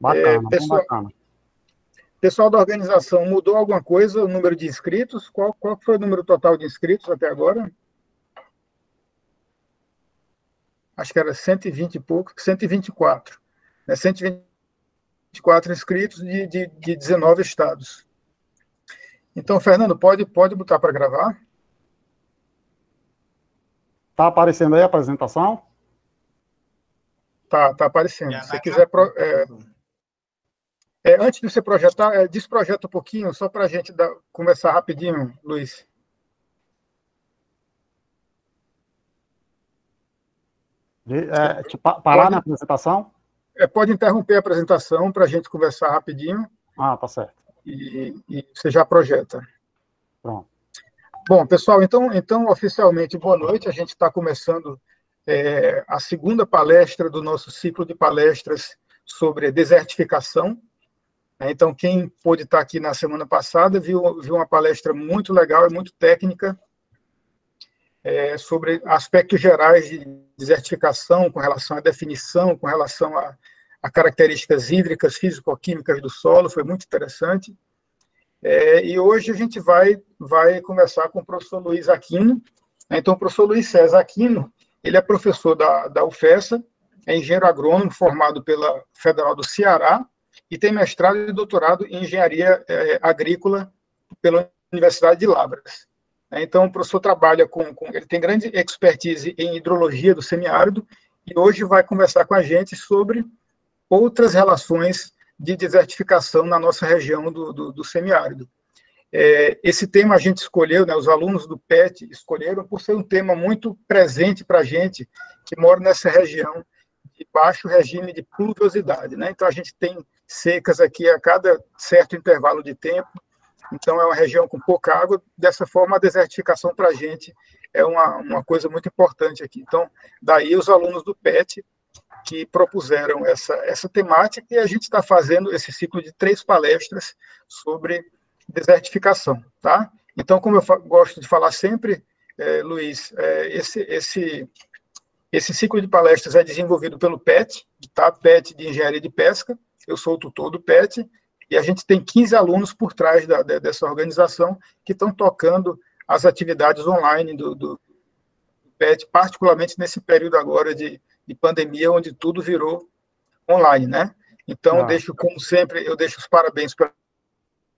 Bacana, é, pessoal, bacana. Pessoal da organização, mudou alguma coisa o número de inscritos? Qual, qual foi o número total de inscritos até agora? Acho que era 120 e pouco, 124. Né? 124 inscritos de, de, de 19 estados. Então, Fernando, pode, pode botar para gravar? Está aparecendo aí a apresentação? Tá, tá aparecendo. Se você quiser. Pro, é, é, antes de você projetar, é, desprojeta um pouquinho, só para a gente dar, começar rapidinho, Luiz. É, tipo, parar pode, na apresentação? É, pode interromper a apresentação para a gente conversar rapidinho. Ah, tá certo. E, e você já projeta. Pronto. Bom, pessoal, então, então oficialmente, boa noite. A gente está começando é, a segunda palestra do nosso ciclo de palestras sobre desertificação. Então, quem pôde estar aqui na semana passada viu, viu uma palestra muito legal e muito técnica é, sobre aspectos gerais de desertificação, com relação à definição, com relação a, a características hídricas, físico-químicas do solo, foi muito interessante. É, e hoje a gente vai, vai conversar com o professor Luiz Aquino. Então, o professor Luiz César Aquino, ele é professor da, da UFESA, é engenheiro agrônomo formado pela Federal do Ceará e tem mestrado e doutorado em engenharia é, agrícola pela Universidade de Lavras. Então, o professor trabalha com, com, ele tem grande expertise em hidrologia do semiárido e hoje vai conversar com a gente sobre outras relações de desertificação na nossa região do, do, do semiárido. É, esse tema a gente escolheu, né, os alunos do PET escolheram por ser um tema muito presente para a gente que mora nessa região de baixo regime de pluviosidade. Né? Então, a gente tem secas aqui a cada certo intervalo de tempo, então é uma região com pouca água, dessa forma a desertificação para a gente é uma, uma coisa muito importante aqui. Então, daí os alunos do PET que propuseram essa, essa temática e a gente está fazendo esse ciclo de três palestras sobre desertificação, tá? Então, como eu gosto de falar sempre, é, Luiz, é, esse, esse, esse ciclo de palestras é desenvolvido pelo PET, tá? PET de Engenharia de Pesca, eu sou o tutor do PET, e a gente tem 15 alunos por trás da, dessa organização que estão tocando as atividades online do, do PET, particularmente nesse período agora de, de pandemia, onde tudo virou online, né? Então, ah. deixo, como sempre, eu deixo os parabéns para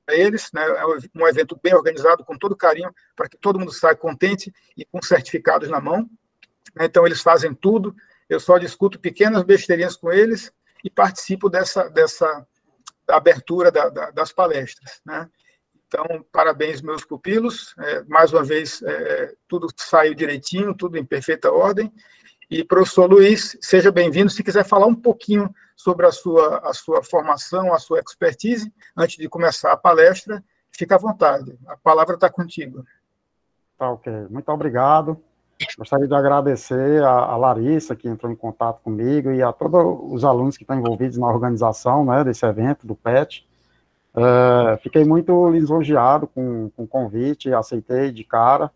eles, né? É um evento bem organizado, com todo carinho, para que todo mundo saia contente e com certificados na mão. Então, eles fazem tudo, eu só discuto pequenas besteirinhas com eles e participo dessa, dessa abertura da, da, das palestras, né? Então, parabéns, meus pupilos. É, mais uma vez, é, tudo saiu direitinho, tudo em perfeita ordem. E, professor Luiz, seja bem-vindo. Se quiser falar um pouquinho sobre a sua, a sua formação, a sua expertise, antes de começar a palestra, fica à vontade. A palavra está contigo. Tá, ok. Muito obrigado. Gostaria de agradecer a, Larissa, que entrou em contato comigo, e a todos os alunos que estão envolvidos na organização né, desse evento, do PET. Uh, fiquei muito lisonjeado com, com o convite, aceitei de cara.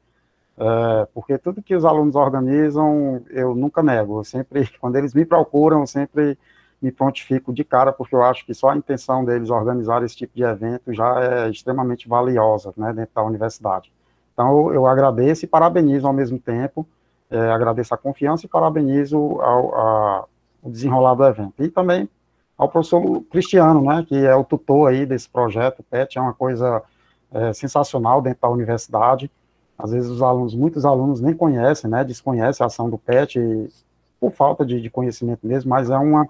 É, porque tudo que os alunos organizam, eu nunca nego. Eu sempre, quando eles me procuram, eu sempre me prontifico de cara, porque eu acho que só a intenção deles organizar esse tipo de evento já é extremamente valiosa, né, dentro da universidade. Então, eu, agradeço e parabenizo ao mesmo tempo, é, agradeço a confiança e parabenizo ao, a, o desenrolar do evento. E também ao professor Cristiano, né, que é o tutor aí desse projeto, PET é uma coisa é, sensacional dentro da universidade, às vezes os alunos, muitos alunos nem conhecem, né, desconhecem a ação do PET por falta de, de conhecimento mesmo, mas é uma,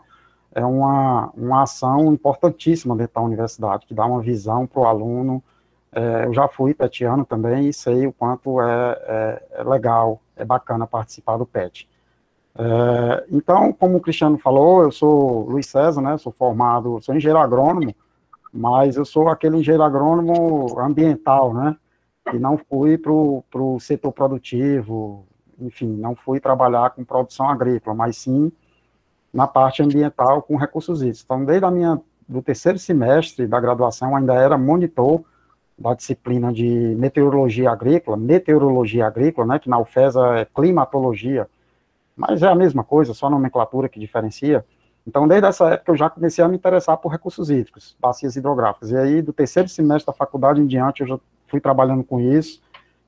é uma, uma ação importantíssima dentro da universidade, que dá uma visão para o aluno. É, eu já fui petiano também e sei o quanto é, é, é legal, é bacana participar do PET. É, então, como o Cristiano falou, eu sou Luiz César, né, sou formado, sou engenheiro agrônomo, mas eu sou aquele engenheiro agrônomo ambiental, né, e não fui para o setor produtivo, enfim, não fui trabalhar com produção agrícola, mas sim na parte ambiental com recursos hídricos. Então, desde a minha do terceiro semestre da graduação, ainda era monitor da disciplina de meteorologia agrícola, meteorologia agrícola, né, que na UFESA é climatologia, mas é a mesma coisa, só a nomenclatura que diferencia. Então, desde essa época, eu já comecei a me interessar por recursos hídricos, bacias hidrográficas. E aí, do terceiro semestre da faculdade em diante, eu já fui trabalhando com isso,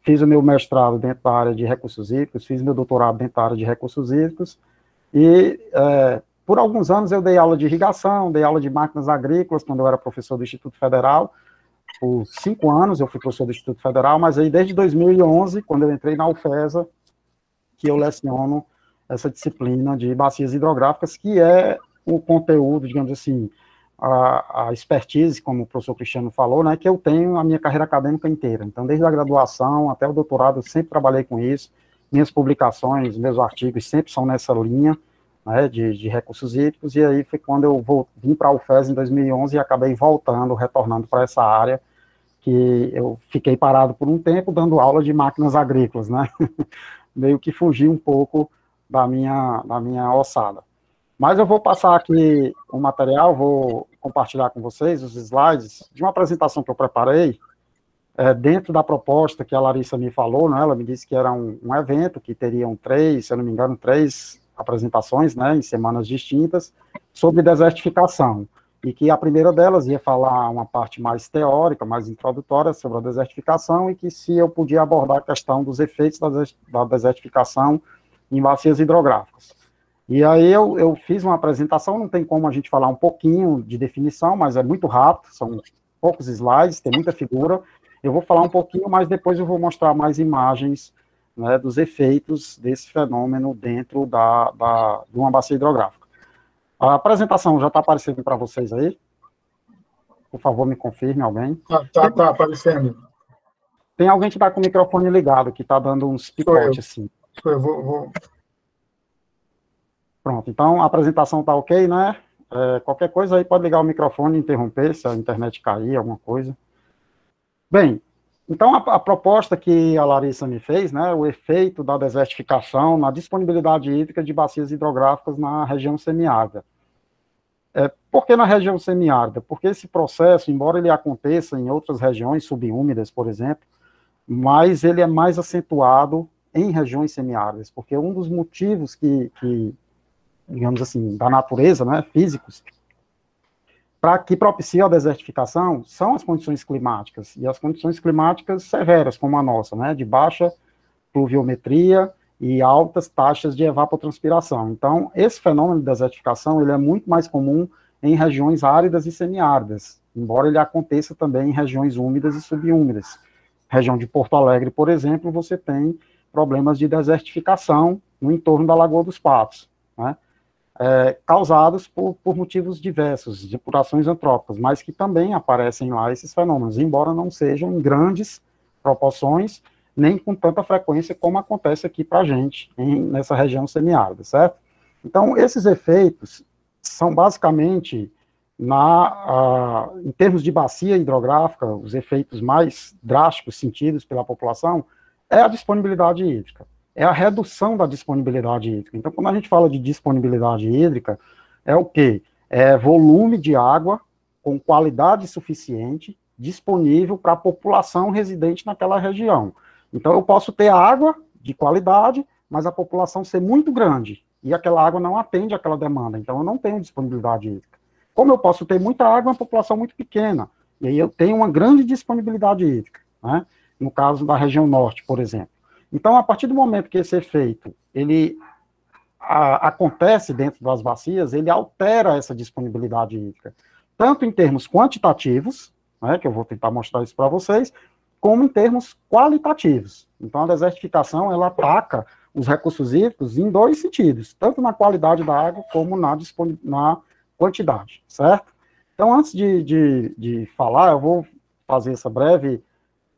fiz o meu mestrado dentro da área de recursos hídricos, fiz meu doutorado dentro da área de recursos hídricos, e é, por alguns anos eu dei aula de irrigação, dei aula de máquinas agrícolas, quando eu era professor do Instituto Federal, por cinco anos eu fui professor do Instituto Federal, mas aí desde 2011, quando eu entrei na UFESA, que eu leciono essa disciplina de bacias hidrográficas, que é o conteúdo, digamos assim, a, a, expertise, como o professor Cristiano falou, né, que eu tenho a minha carreira acadêmica inteira. Então, desde a graduação até o doutorado, eu sempre trabalhei com isso. Minhas publicações, meus artigos sempre são nessa linha né, de, de, recursos hídricos, e aí foi quando eu vou, vim para a UFES em 2011 e acabei voltando, retornando para essa área, que eu fiquei parado por um tempo dando aula de máquinas agrícolas, né? Meio que fugi um pouco da minha, da minha ossada. Mas eu vou passar aqui o material, vou compartilhar com vocês os slides de uma apresentação que eu preparei é, dentro da proposta que a Larissa me falou, né? Ela me disse que era um, um evento que teriam três, se eu não me engano, três apresentações, né, em semanas distintas, sobre desertificação e que a primeira delas ia falar uma parte mais teórica, mais introdutória sobre a desertificação, e que se eu podia abordar a questão dos efeitos da desertificação em bacias hidrográficas. E aí eu, eu fiz uma apresentação, não tem como a gente falar um pouquinho de definição, mas é muito rápido, são poucos slides, tem muita figura. Eu vou falar um pouquinho, mas depois eu vou mostrar mais imagens né, dos efeitos desse fenômeno dentro da, da, de uma bacia hidrográfica. A apresentação já está aparecendo para vocês aí? Por favor, me confirme alguém. Está tá, tá aparecendo. Tem alguém que está com o microfone ligado, que está dando uns picotes assim. Eu vou, vou, Pronto, então a apresentação está ok, né? É, qualquer coisa aí pode ligar o microfone interromper se a internet cair, alguma coisa. Bem, então a, a, proposta que a Larissa me fez, né, o efeito da desertificação na disponibilidade hídrica de bacias hidrográficas na região semiárida. É, por que na região semiárida? Porque esse processo, embora ele aconteça em outras regiões subúmidas, por exemplo, mas ele é mais acentuado em regiões semiáridas, porque um dos motivos que, que digamos assim, da natureza, né, físicos, para que propicie a desertificação são as condições climáticas, e as condições climáticas severas, como a nossa, né, de baixa pluviometria e altas taxas de evapotranspiração. Então, esse fenômeno de desertificação, ele é muito mais comum em regiões áridas e semiáridas, embora ele aconteça também em regiões úmidas e subúmidas. Região de Porto Alegre, por exemplo, você tem problemas de desertificação no entorno da Lagoa dos Patos, né? É, causados por, por, motivos diversos, de purações antrópicas, mas que também aparecem lá esses fenômenos, embora não sejam em grandes proporções, nem com tanta frequência como acontece aqui para a gente, em, nessa região semiárida, certo? Então, esses efeitos são basicamente, na, em termos de bacia hidrográfica, os efeitos mais drásticos sentidos pela população é a disponibilidade hídrica é a redução da disponibilidade hídrica. Então, quando a gente fala de disponibilidade hídrica, é o quê? É volume de água com qualidade suficiente disponível para a população residente naquela região. Então, eu posso ter água de qualidade, mas a população ser muito grande e aquela água não atende àquela demanda. Então, eu não tenho disponibilidade hídrica. Como eu posso ter muita água, uma população muito pequena, e aí eu tenho uma grande disponibilidade hídrica, né? no caso da região norte, por exemplo. Então, a partir do momento que esse efeito ele a, acontece dentro das bacias, ele altera essa disponibilidade hídrica, tanto em termos quantitativos, né, que eu vou tentar mostrar isso para vocês, como em termos qualitativos. Então, a desertificação ela ataca os recursos hídricos em dois sentidos, tanto na qualidade da água como na, na quantidade, certo? Então, antes de, de, de falar, eu vou fazer essa breve,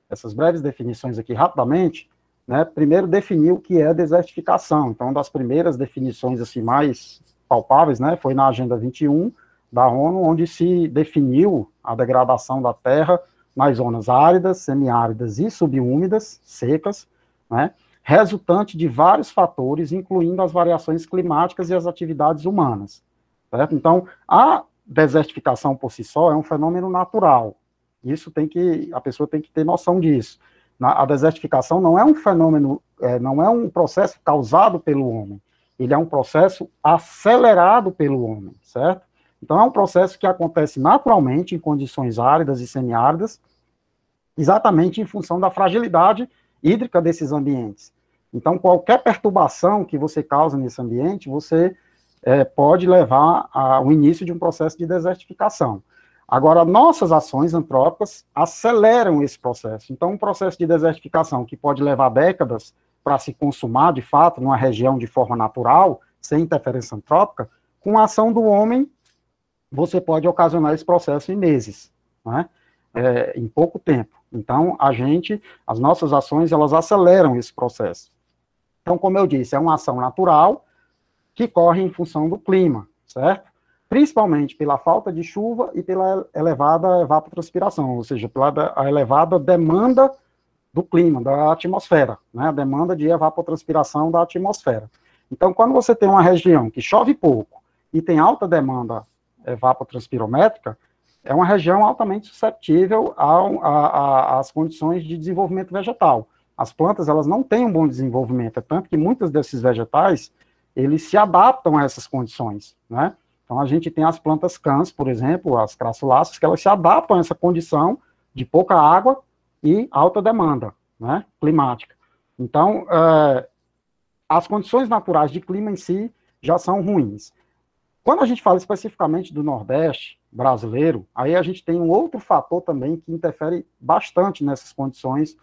essas breves definições aqui rapidamente, né, primeiro definir o que é desertificação. Então, das primeiras definições assim mais palpáveis, né, foi na Agenda 21 da ONU, onde se definiu a degradação da terra nas zonas áridas, semiáridas e subúmidas, secas, né, resultante de vários fatores, incluindo as variações climáticas e as atividades humanas. Certo? Então, a desertificação por si só é um fenômeno natural. Isso tem que a pessoa tem que ter noção disso a desertificação não é um fenômeno, é, não é um processo causado pelo homem. ele é um processo acelerado pelo homem, certo? Então, é um processo que acontece naturalmente em condições áridas e semiáridas, exatamente em função da fragilidade hídrica desses ambientes. Então, qualquer perturbação que você causa nesse ambiente, você é, pode levar ao início de um processo de desertificação. Agora, nossas ações antrópicas aceleram esse processo. Então, um processo de desertificação que pode levar décadas para se consumar, de fato, numa região de forma natural, sem interferência antrópica, com a ação do homem, você pode ocasionar esse processo em meses, né? é, em pouco tempo. Então, a gente, as nossas ações, elas aceleram esse processo. Então, como eu disse, é uma ação natural que corre em função do clima, certo? Principalmente pela falta de chuva e pela elevada evapotranspiração, ou seja, pela elevada demanda do clima, da atmosfera, né? A demanda de evapotranspiração da atmosfera. Então, quando você tem uma região que chove pouco e tem alta demanda evapotranspirométrica, é uma região altamente susceptível às condições de desenvolvimento vegetal. As plantas, elas não têm um bom desenvolvimento, é tanto que muitos desses vegetais, eles se adaptam a essas condições, né? Então, a gente tem as plantas cãs, por exemplo, as crassuláceas, que elas se adaptam a essa condição de pouca água e alta demanda, né, climática. Então, é, as condições naturais de clima em si já são ruins. Quando a gente fala especificamente do Nordeste brasileiro, aí a gente tem um outro fator também que interfere bastante nessas condições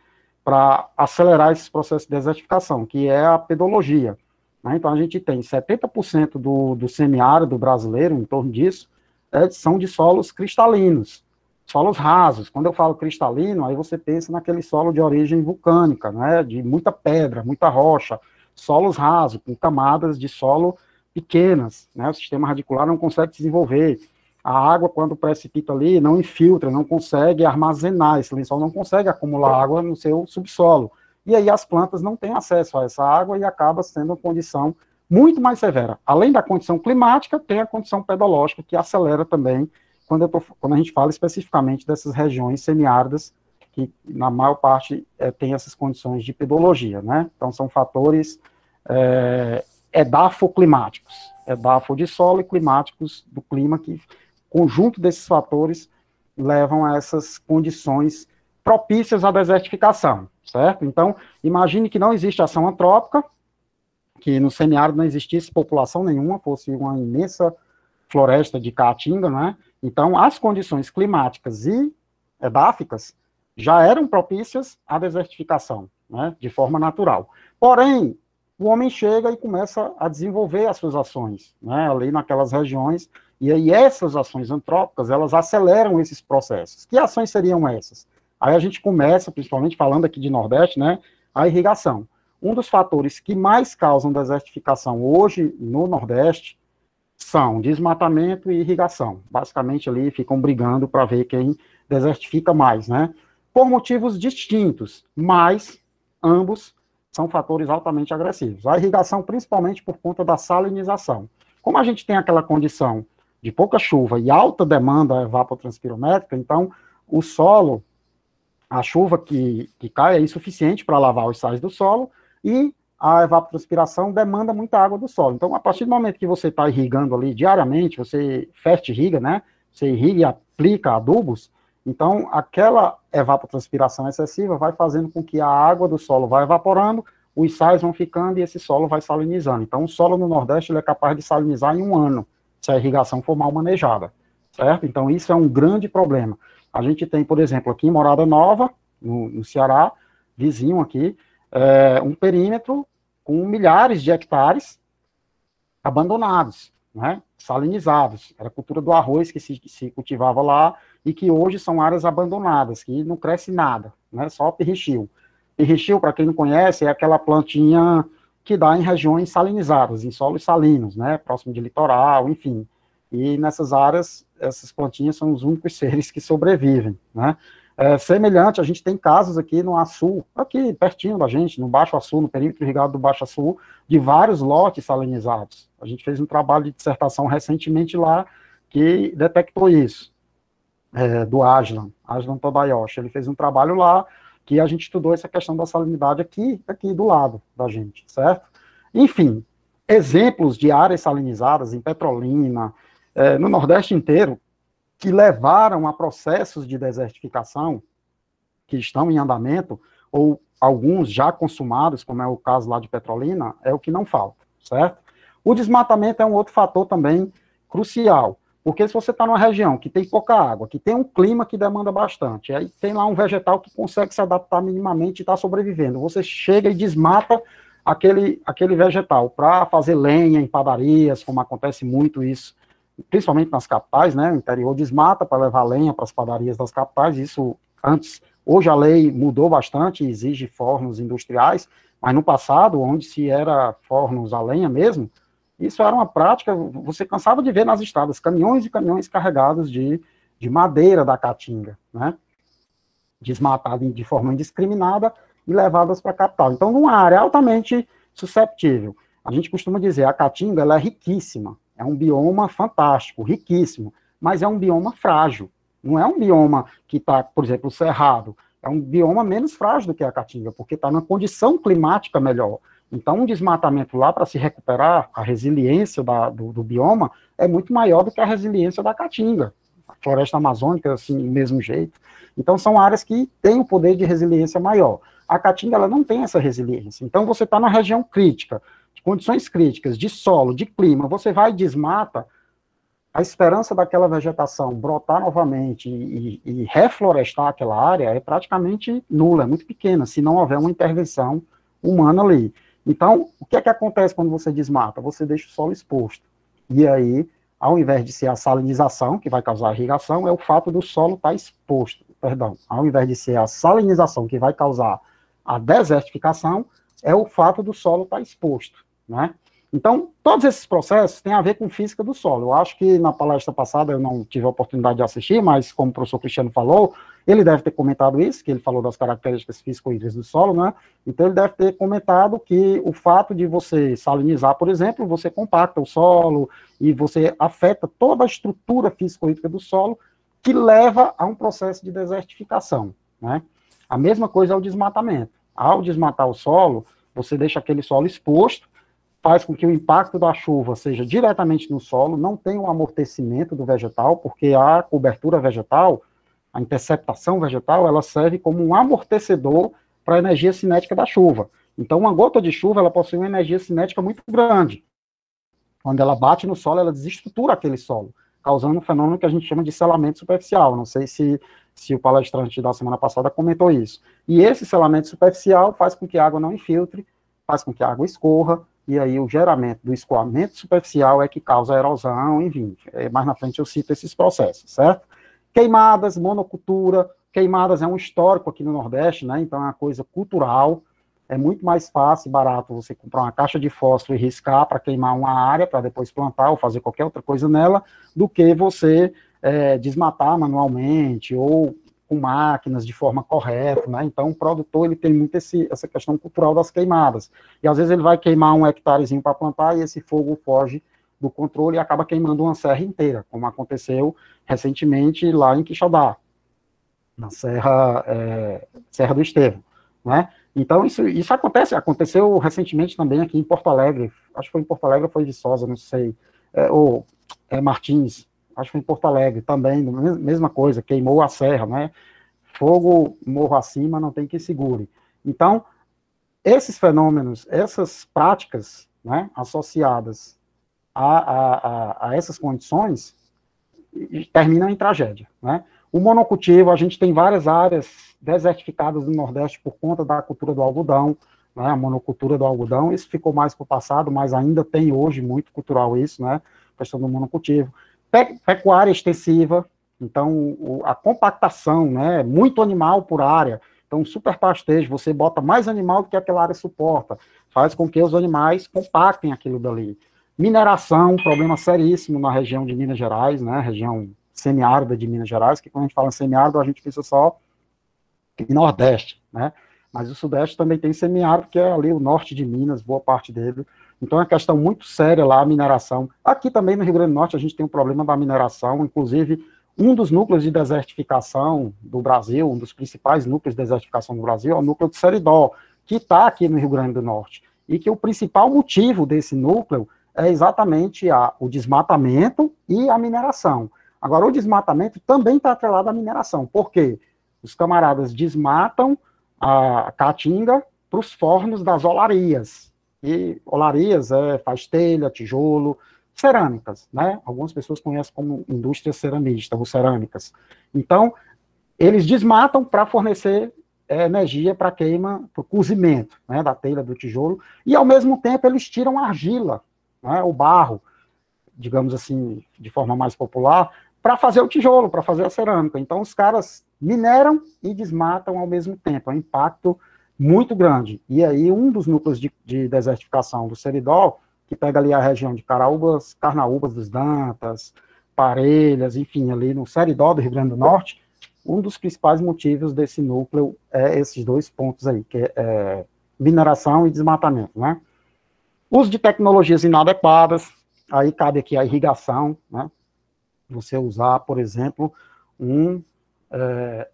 para acelerar esses processos de desertificação, que é a pedologia. Né? Então, a gente tem 70% do, do semiárido brasileiro, em torno disso, é, são de solos cristalinos, solos rasos. Quando eu falo cristalino, aí você pensa naquele solo de origem vulcânica, né? de muita pedra, muita rocha, solos rasos, com camadas de solo pequenas, né? O sistema radicular não consegue desenvolver. A água, quando precipita ali, não infiltra, não consegue armazenar, esse lençol não consegue acumular água no seu subsolo. E aí as plantas não têm acesso a essa água e acaba sendo uma condição muito mais severa. Além da condição climática, tem a condição pedológica, que acelera também, quando, tô, quando a gente fala especificamente dessas regiões semiáridas, que na maior parte é, tem essas condições de pedologia, né? Então, são fatores é, edafoclimáticos, edafo de solo e climáticos do clima, que conjunto desses fatores levam a essas condições propícias à desertificação, certo? Então, imagine que não existe ação antrópica, que no semiárido não existisse população nenhuma, fosse uma imensa floresta de caatinga, né? Então, as condições climáticas e edáficas já eram propícias à desertificação, né, de forma natural. Porém, o homem chega e começa a desenvolver as suas ações, né, ali naquelas regiões, e aí essas ações antrópicas, elas aceleram esses processos. Que ações seriam essas? Aí a gente começa, principalmente falando aqui de Nordeste, né, a irrigação. Um dos fatores que mais causam desertificação hoje no Nordeste são desmatamento e irrigação. Basicamente ali ficam brigando para ver quem desertifica mais, né? Por motivos distintos, mas ambos são fatores altamente agressivos. A irrigação, principalmente por conta da salinização. Como a gente tem aquela condição de pouca chuva e alta demanda evapotranspirométrica, então o solo, a chuva que, que cai é insuficiente para lavar os sais do solo e a evapotranspiração demanda muita água do solo. Então, a partir do momento que você está irrigando ali diariamente, você fertirriga, né? Você irriga e aplica adubos, então, aquela evapotranspiração excessiva vai fazendo com que a água do solo vá evaporando, os sais vão ficando e esse solo vai salinizando. Então, o solo no Nordeste é capaz de salinizar em um ano, se a irrigação for mal manejada, certo? Então, isso é um grande problema. A gente tem, por exemplo, aqui em Morada Nova, no, no Ceará, vizinho aqui, é, um perímetro com milhares de hectares abandonados, né, salinizados. Era a cultura do arroz que se, que se cultivava lá, e que hoje são áreas abandonadas, que não cresce nada, né, só pirrichil. Pirrichil, para quem não conhece, é aquela plantinha que dá em regiões salinizadas, em solos salinos, né, próximo de litoral, enfim. E nessas áreas, essas plantinhas são os únicos seres que sobrevivem, né. É, semelhante, a gente tem casos aqui no Açu, aqui pertinho da gente, no Baixo Açu, no perímetro irrigado do Baixo Açu, de vários lotes salinizados. A gente fez um trabalho de dissertação recentemente lá que detectou isso é, do Aslan, Aslan Todayoshi. Ele fez um trabalho lá que a gente estudou essa questão da salinidade aqui, aqui do lado da gente, certo? Enfim, exemplos de áreas salinizadas em Petrolina, é, no Nordeste inteiro, que levaram a processos de desertificação que estão em andamento, ou alguns já consumados, como é o caso lá de Petrolina, é o que não falta, certo? O desmatamento é um outro fator também crucial, porque se você está numa região que tem pouca água, que tem um clima que demanda bastante, aí tem lá um vegetal que consegue se adaptar minimamente e está sobrevivendo, você chega e desmata aquele, aquele vegetal para fazer lenha em padarias, como acontece muito isso, principalmente nas capitais, né? O interior desmata para levar lenha para as padarias das capitais, isso antes Hoje a lei mudou bastante, exige fornos industriais, mas no passado, onde se era fornos a lenha mesmo, isso era uma prática, você cansava de ver nas estradas caminhões e caminhões carregados de, de madeira da caatinga, né? Desmatadas de forma indiscriminada e levadas para a capital. Então, numa área altamente susceptível. A gente costuma dizer, a caatinga ela é riquíssima, é um bioma fantástico, riquíssimo, mas é um bioma frágil. Não é um bioma que está, por exemplo, o cerrado. É um bioma menos frágil do que a caatinga, porque está numa condição climática melhor. Então, um desmatamento lá para se recuperar, a resiliência da, do, do, bioma é muito maior do que a resiliência da caatinga. A floresta amazônica, assim, do mesmo jeito. Então, são áreas que têm o um poder de resiliência maior. A caatinga, ela não tem essa resiliência. Então, você está na região crítica, condições críticas, de solo, de clima, você vai e desmata, a esperança daquela vegetação brotar novamente e, e, reflorestar aquela área é praticamente nula, é muito pequena, se não houver uma intervenção humana ali. Então, o que é que acontece quando você desmata? Você deixa o solo exposto. E aí, ao invés de ser a salinização, que vai causar irrigação, é o fato do solo estar tá exposto. Perdão, ao invés de ser a salinização que vai causar a desertificação, é o fato do solo estar tá exposto, né? Então, todos esses processos têm a ver com física do solo. Eu acho que na palestra passada eu não tive a oportunidade de assistir, mas como o professor Cristiano falou, ele deve ter comentado isso, que ele falou das características físico-hídricas do solo, né? Então, ele deve ter comentado que o fato de você salinizar, por exemplo, você compacta o solo e você afeta toda a estrutura físico-hídrica do solo, que leva a um processo de desertificação, né? A mesma coisa é o desmatamento. Ao desmatar o solo, você deixa aquele solo exposto, faz com que o impacto da chuva seja diretamente no solo, não tem um amortecimento do vegetal, porque a cobertura vegetal, a interceptação vegetal, ela serve como um amortecedor para a energia cinética da chuva. Então, uma gota de chuva, ela possui uma energia cinética muito grande. Quando ela bate no solo, ela desestrutura aquele solo, causando um fenômeno que a gente chama de selamento superficial. Não sei se, se o palestrante da semana passada comentou isso. E esse selamento superficial faz com que a água não infiltre, faz com que a água escorra, e aí o geramento do escoamento superficial é que causa erosão, enfim, é, mais na frente eu cito esses processos, certo? Queimadas, monocultura, queimadas é um histórico aqui no Nordeste, né, então é uma coisa cultural, é muito mais fácil e barato você comprar uma caixa de fósforo e riscar para queimar uma área, para depois plantar ou fazer qualquer outra coisa nela, do que você é, desmatar manualmente ou com máquinas de forma correta, né? Então, o produtor ele tem muito esse, essa questão cultural das queimadas. E às vezes ele vai queimar um hectarezinho para plantar e esse fogo foge do controle e acaba queimando uma serra inteira, como aconteceu recentemente lá em Quixadá, na Serra, é, serra do Estevo, né? Então, isso, isso acontece, aconteceu recentemente também aqui em Porto Alegre, acho que foi em Porto Alegre, foi de Sosa, não sei, é, ou é, Martins, acho que em Porto Alegre também, mesma coisa, queimou a serra, né? Fogo morro acima, não tem que segure. Então, esses fenômenos, essas práticas né, associadas a, a, a, a essas condições terminam em tragédia. Né? O monocultivo, a gente tem várias áreas desertificadas no Nordeste por conta da cultura do algodão, né, a monocultura do algodão, isso ficou mais para o passado, mas ainda tem hoje muito cultural isso, né, questão do monocultivo pecuária extensiva, então a compactação, né, muito animal por área, então super pastejo, você bota mais animal do que aquela área suporta, faz com que os animais compactem aquilo dali. Mineração, problema seríssimo na região de Minas Gerais, né, região semiárida de Minas Gerais, que quando a gente fala semiárido, a gente pensa só em Nordeste, né, mas o Sudeste também tem semiárido, que é ali o norte de Minas, boa parte dele, então é uma questão muito séria lá a mineração. Aqui também no Rio Grande do Norte a gente tem um problema da mineração, inclusive um dos núcleos de desertificação do Brasil, um dos principais núcleos de desertificação do Brasil é o núcleo de Seridó, que está aqui no Rio Grande do Norte. e que o principal motivo desse núcleo é exatamente a, o desmatamento e a mineração. Agora, o desmatamento também está atrelado à mineração, porque os camaradas desmatam a caatinga para os fornos das olarias. E olarias é, faz telha, tijolo, cerâmicas, né? Algumas pessoas conhecem como indústria ceramista ou cerâmicas. Então, eles desmatam para fornecer é, energia para queima, para o cozimento né, da telha do tijolo, e ao mesmo tempo eles tiram argila, né, o barro, digamos assim, de forma mais popular, para fazer o tijolo, para fazer a cerâmica. Então os caras mineram e desmatam ao mesmo tempo, é um impacto muito grande. E aí um dos núcleos de, de desertificação do Seridol, que pega ali a região de Caraúbas, Carnaúbas dos Dantas, Parelhas, enfim, ali no Seridó do Rio Grande do Norte, um dos principais motivos desse núcleo é esses dois pontos aí, que é, é mineração e desmatamento, né? Uso de tecnologias inadequadas, aí cabe aqui a irrigação, né? Você usar, por exemplo, um, é,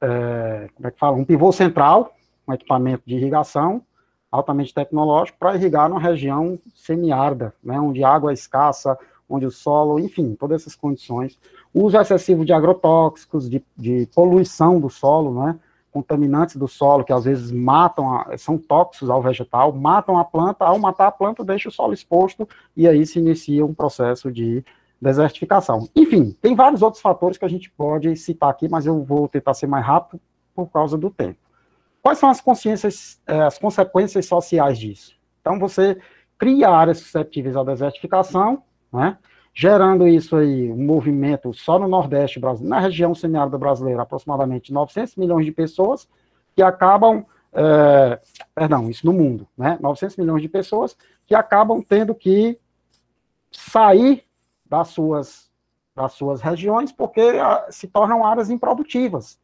é, como é que fala, um pivô central, um equipamento de irrigação altamente tecnológico para irrigar numa região semiárida, né, onde a água é escassa, onde o solo, enfim, todas essas condições. Uso excessivo de agrotóxicos, de, de poluição do solo, né? contaminantes do solo, que às vezes matam, a, são tóxicos ao vegetal, matam a planta, ao matar a planta, deixa o solo exposto, e aí se inicia um processo de desertificação. Enfim, tem vários outros fatores que a gente pode citar aqui, mas eu vou tentar ser mais rápido por causa do tempo. Quais são as consciências, eh, as consequências sociais disso? Então, você cria áreas suscetíveis à desertificação, né? gerando isso aí, um movimento só no Nordeste brasileiro, na região semiárida brasileira, aproximadamente 900 milhões de pessoas que acabam, é, perdão, isso no mundo, né, 900 milhões de pessoas que acabam tendo que sair das suas, das suas regiões porque ah, se tornam áreas improdutivas.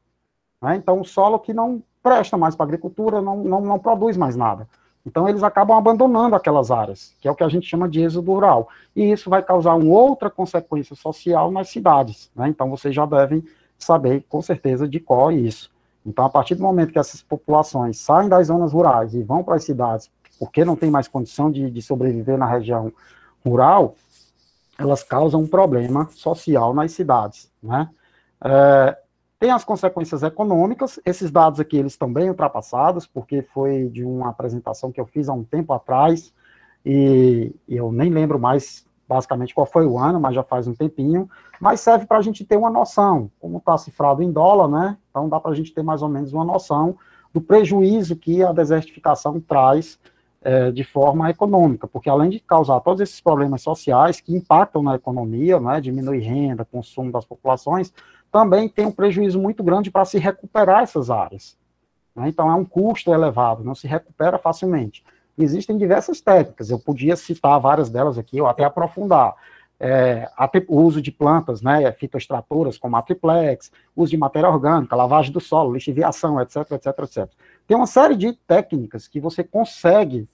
Né, então, o solo que não presta mais para a agricultura não, não, não produz mais nada. Então, eles acabam abandonando aquelas áreas, que é o que a gente chama de êxodo rural. E isso vai causar uma outra consequência social nas cidades. Né? Então, vocês já devem saber, com certeza, de qual é isso. Então, a partir do momento que essas populações saem das zonas rurais e vão para as cidades, porque não tem mais condição de, de sobreviver na região rural, elas causam um problema social nas cidades. Né? É, tem as consequências econômicas, esses dados aqui eles estão bem ultrapassados, porque foi de uma apresentação que eu fiz há um tempo atrás, e, e eu nem lembro mais basicamente qual foi o ano, mas já faz um tempinho, mas serve para a gente ter uma noção, como está cifrado em dólar, né? Então dá para a gente ter mais ou menos uma noção do prejuízo que a desertificação traz é, de forma econômica, porque além de causar todos esses problemas sociais que impactam na economia, né, diminui renda, consumo das populações, também tem um prejuízo muito grande para se recuperar essas áreas. Né? Então, é um custo elevado, não se recupera facilmente. Existem diversas técnicas, eu podia citar várias delas aqui, ou até aprofundar. É, o uso de plantas, né, fitoestraturas, como a triplex, uso de matéria orgânica, lavagem do solo, lixiviação, etc, etc, etc. Tem uma série de técnicas que você consegue,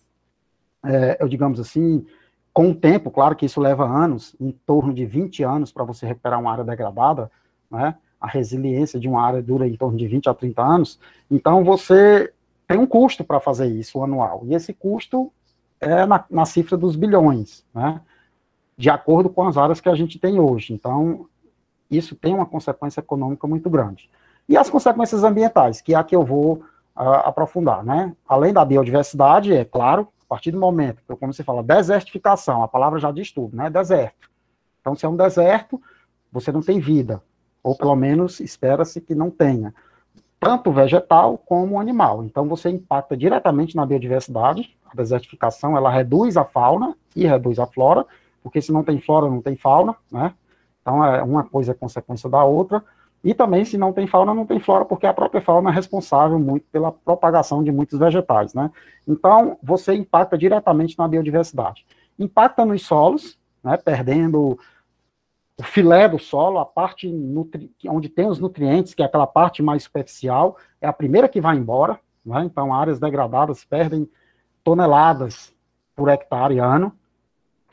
é, eu digamos assim, com o tempo, claro que isso leva anos, em torno de 20 anos para você recuperar uma área degradada, né? A resiliência de uma área dura em torno de 20 a 30 anos. Então, você tem um custo para fazer isso anual. E esse custo é na, na cifra dos bilhões, né? De acordo com as áreas que a gente tem hoje. Então, isso tem uma consequência econômica muito grande. E as consequências ambientais, que é a que eu vou uh, aprofundar, né? Além da biodiversidade, é claro, a partir do momento, como você fala, desertificação, a palavra já diz tudo, né? Deserto. Então, se é um deserto, você não tem vida ou pelo menos espera-se que não tenha, tanto vegetal como animal. Então você impacta diretamente na biodiversidade, a desertificação ela reduz a fauna e reduz a flora, porque se não tem flora, não tem fauna, né? Então é uma coisa é consequência da outra, e também se não tem fauna, não tem flora, porque a própria fauna é responsável muito pela propagação de muitos vegetais, né? Então você impacta diretamente na biodiversidade. Impacta nos solos, né, perdendo o filé do solo, a parte onde tem os nutrientes, que é aquela parte mais superficial, é a primeira que vai embora, né? então áreas degradadas perdem toneladas por hectare ano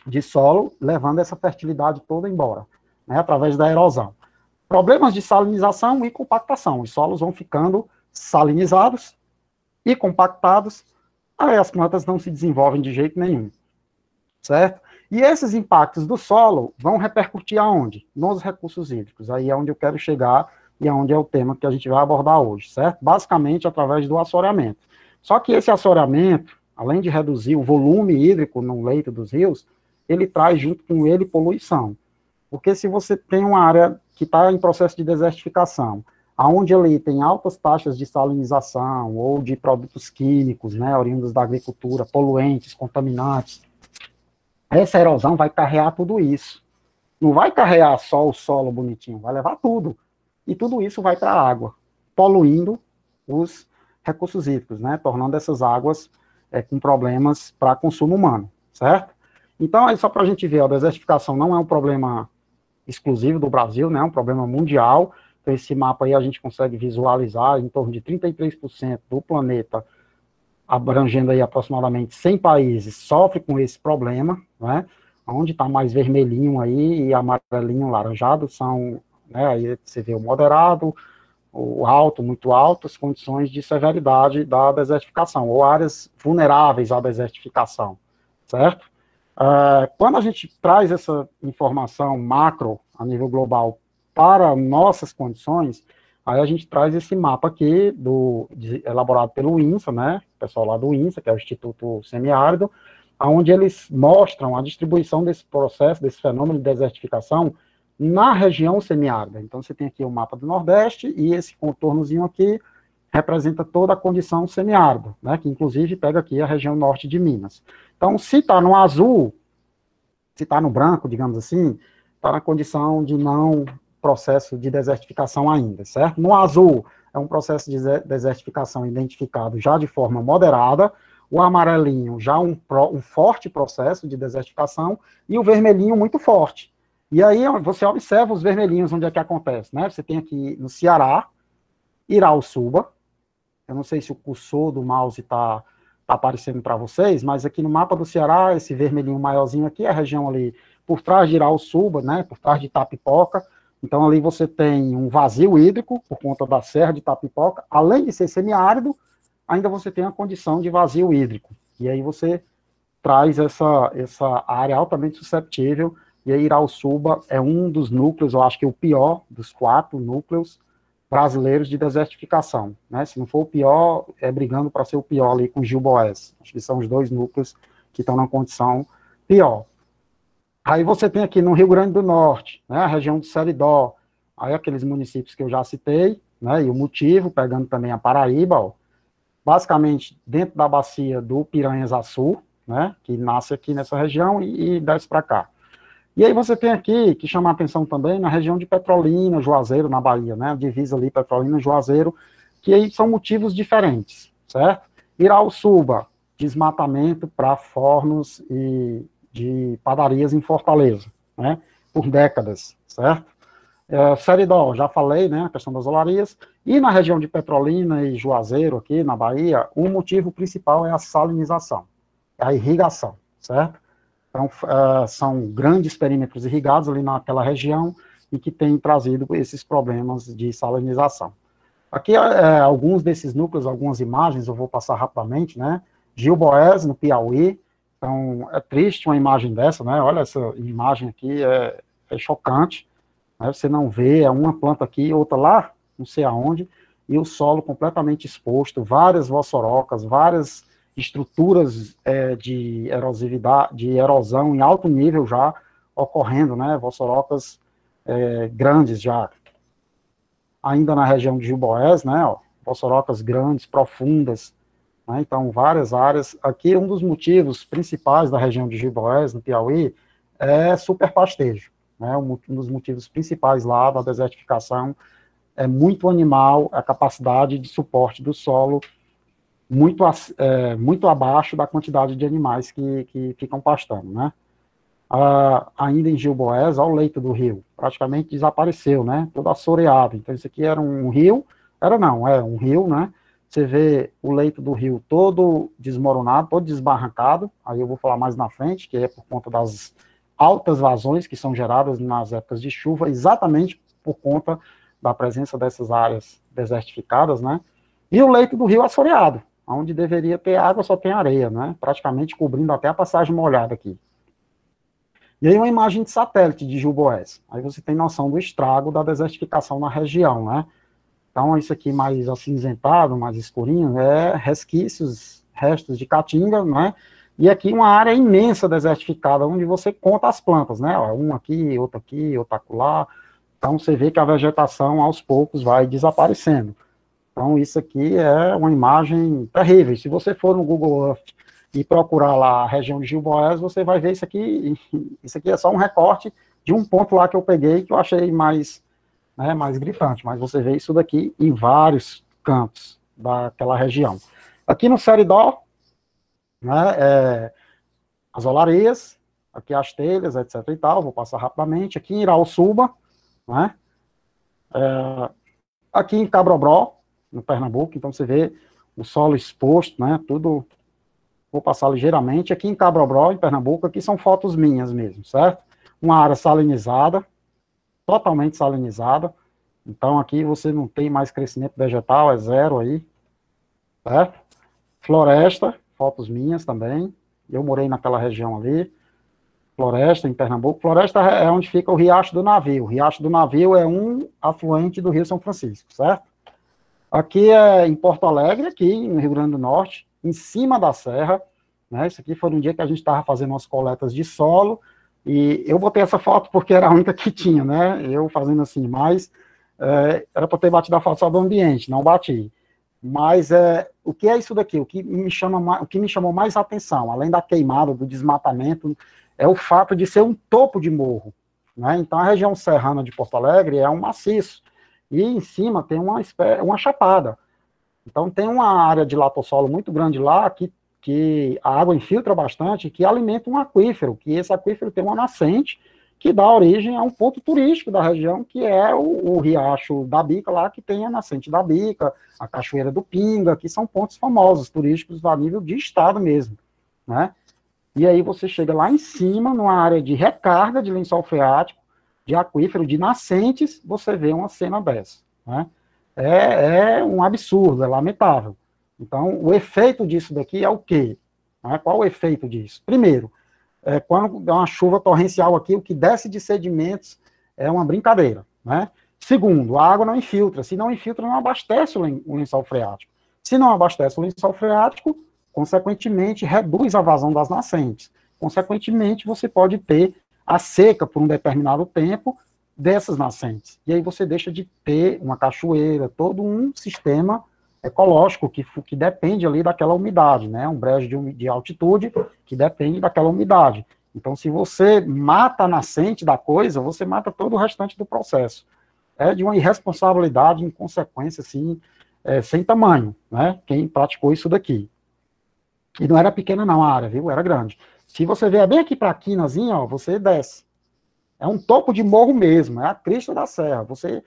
de solo, levando essa fertilidade toda embora, né? através da erosão. Problemas de salinização e compactação, os solos vão ficando salinizados e compactados, aí as plantas não se desenvolvem de jeito nenhum, certo? E esses impactos do solo vão repercutir aonde? Nos recursos hídricos. Aí é onde eu quero chegar e é onde é o tema que a gente vai abordar hoje, certo? Basicamente através do assoreamento. Só que esse assoreamento, além de reduzir o volume hídrico no leito dos rios, ele traz junto com ele poluição. Porque se você tem uma área que está em processo de desertificação, aonde ali tem altas taxas de salinização ou de produtos químicos, né, oriundos da agricultura, poluentes, contaminantes, essa erosão vai carregar tudo isso. Não vai carregar só o solo bonitinho, vai levar tudo. E tudo isso vai para a água, poluindo os recursos hídricos, né, tornando essas águas é, com problemas para consumo humano, certo? Então, aí só para a gente ver, a desertificação não é um problema exclusivo do Brasil, né, é um problema mundial. Então, esse mapa aí a gente consegue visualizar em torno de 33% do planeta, abrangendo aí aproximadamente 100 países, sofre com esse problema, né, onde está mais vermelhinho aí e amarelinho, laranjado, são, né, aí você vê o moderado, o alto, muito alto, as condições de severidade da desertificação, ou áreas vulneráveis à desertificação, certo? Uh, quando a gente traz essa informação macro, a nível global, para nossas condições, aí a gente traz esse mapa aqui, do, elaborado pelo INSA, né, o pessoal lá do INSA, que é o Instituto Semiárido, onde eles mostram a distribuição desse processo, desse fenômeno de desertificação, na região semiárida. Então, você tem aqui o mapa do Nordeste, e esse contornozinho aqui representa toda a condição semiárida, né, que inclusive pega aqui a região norte de Minas. Então, se está no azul, se está no branco, digamos assim, está na condição de não processo de desertificação ainda, certo? No azul, é um processo de desertificação identificado já de forma moderada, o amarelinho já um, um forte processo de desertificação, e o vermelhinho muito forte. E aí você observa os vermelhinhos onde é que acontece, né? Você tem aqui no Ceará, Irauçuba, eu não sei se o cursor do mouse está tá aparecendo para vocês, mas aqui no mapa do Ceará, esse vermelhinho maiorzinho aqui é a região ali por trás de Irauçuba, né, por trás de Tapipoca, então ali você tem um vazio hídrico por conta da serra de Tapipoca, além de ser semiárido, ainda você tem a condição de vazio hídrico, e aí você traz essa, essa área altamente susceptível e aí Irauçuba é um dos núcleos, eu acho que é o pior dos quatro núcleos brasileiros de desertificação, né? Se não for o pior, é brigando para ser o pior ali com Gilboés. Acho que são os dois núcleos que estão na condição pior. Aí você tem aqui no Rio Grande do Norte, né, a região do Seridó, aí aqueles municípios que eu já citei, né, e o motivo, pegando também a Paraíba, ó, basicamente dentro da bacia do Piranhas Açu, né, que nasce aqui nessa região e, e desce para cá. E aí você tem aqui, que chama a atenção também, na região de Petrolina, Juazeiro, na Bahia, né? Divisa ali Petrolina, Juazeiro, que aí são motivos diferentes, certo? Irauçuba, desmatamento para fornos e de padarias em Fortaleza, né? Por décadas, certo? É, Seridó, já falei, né? A questão das olarias. E na região de Petrolina e Juazeiro, aqui na Bahia, o motivo principal é a salinização, é a irrigação, certo? Então, uh, são grandes perímetros irrigados ali naquela região e que têm trazido esses problemas de salinização. Aqui, uh, alguns desses núcleos, algumas imagens, eu vou passar rapidamente, né? Gil Boés, no Piauí. Então, é triste uma imagem dessa, né? Olha essa imagem aqui, é, é chocante. Né? Você não vê, é uma planta aqui, outra lá, não sei aonde, e o solo completamente exposto, várias vossorocas, várias estruturas é, de erosividade, de erosão em alto nível já ocorrendo, né, vossorocas é, grandes já. Ainda na região de Gilboés, né, ó, vossorocas grandes, profundas, né, então várias áreas. Aqui um dos motivos principais da região de Gilboés, no Piauí, é superpastejo, né, um dos motivos principais lá da desertificação é muito animal, a capacidade de suporte do solo muito, é, muito abaixo da quantidade de animais que, que ficam pastando, né? Ah, ainda em Gilboés, ao leito do rio, praticamente desapareceu, né? Todo assoreado. Então, isso aqui era um rio, era não, é um rio, né? Você vê o leito do rio todo desmoronado, todo desbarrancado, aí eu vou falar mais na frente, que é por conta das altas vazões que são geradas nas épocas de chuva, exatamente por conta da presença dessas áreas desertificadas, né? E o leito do rio assoreado, onde deveria ter água só tem areia, né? Praticamente cobrindo até a passagem molhada aqui. E aí uma imagem de satélite de Juboés. Aí você tem noção do estrago da desertificação na região, né? Então, isso aqui mais acinzentado, mais escurinho, é resquícios, restos de caatinga, né? E aqui uma área imensa desertificada, onde você conta as plantas, né? Um aqui, outro aqui, outro acolá. Então, você vê que a vegetação, aos poucos, vai desaparecendo. Então, isso aqui é uma imagem terrível. Se você for no Google Earth e procurar lá a região de Gilboés, você vai ver isso aqui. Isso aqui é só um recorte de um ponto lá que eu peguei que eu achei mais, né, mais gritante. Mas você vê isso daqui em vários cantos daquela região. Aqui no Seridó, né, é, as olarias, aqui as telhas, etc e tal, vou passar rapidamente. Aqui em Irauçuba, né, é, aqui em Cabrobró, no Pernambuco, então você vê o solo exposto, né, tudo, vou passar ligeiramente, aqui em Cabrobró, em Pernambuco, aqui são fotos minhas mesmo, certo? Uma área salinizada, totalmente salinizada, então aqui você não tem mais crescimento vegetal, é zero aí, certo? Floresta, fotos minhas também, eu morei naquela região ali, Floresta, em Pernambuco. Floresta é onde fica o Riacho do Navio. O Riacho do Navio é um afluente do Rio São Francisco, certo? Aqui é em Porto Alegre, aqui no Rio Grande do Norte, em cima da serra. Né? Isso aqui foi um dia que a gente estava fazendo umas coletas de solo, e eu botei essa foto porque era a única que tinha, né? Eu fazendo assim, mas é, era para ter batido a foto só do ambiente, não bati. Mas é, o que é isso daqui? O que me chama, o que me chamou mais atenção, além da queimada, do desmatamento, é o fato de ser um topo de morro. Né? Então a região serrana de Porto Alegre é um maciço e em cima tem uma, uma chapada. Então tem uma área de latossolo muito grande lá que, que a água infiltra bastante, que alimenta um aquífero, que esse aquífero tem uma nascente que dá origem a um ponto turístico da região, que é o, o Riacho da Bica lá, que tem a nascente da Bica, a Cachoeira do Pinga, que são pontos famosos, turísticos a nível de estado mesmo, né? E aí você chega lá em cima, numa área de recarga de lençol freático, de aquífero, de nascentes, você vê uma cena dessa. Né? É, é um absurdo, é lamentável. Então, o efeito disso daqui é o quê? Né? Qual o efeito disso? Primeiro, é, quando dá uma chuva torrencial aqui, o que desce de sedimentos é uma brincadeira. Né? Segundo, a água não infiltra. Se não infiltra, não abastece o lençol freático. Se não abastece o lençol freático, consequentemente, reduz a vazão das nascentes. Consequentemente, você pode ter a seca por um determinado tempo dessas nascentes. E aí você deixa de ter uma cachoeira, todo um sistema ecológico que, que depende ali daquela umidade, né? Um brejo de, de altitude que depende daquela umidade. Então, se você mata a nascente da coisa, você mata todo o restante do processo. É de uma irresponsabilidade, inconsequência, assim, é, sem tamanho, né? Quem praticou isso daqui. E não era pequena não a área, viu? Era grande. Se você vier bem aqui para a quinazinha, ó, você desce. É um topo de morro mesmo, é a crista da serra. Você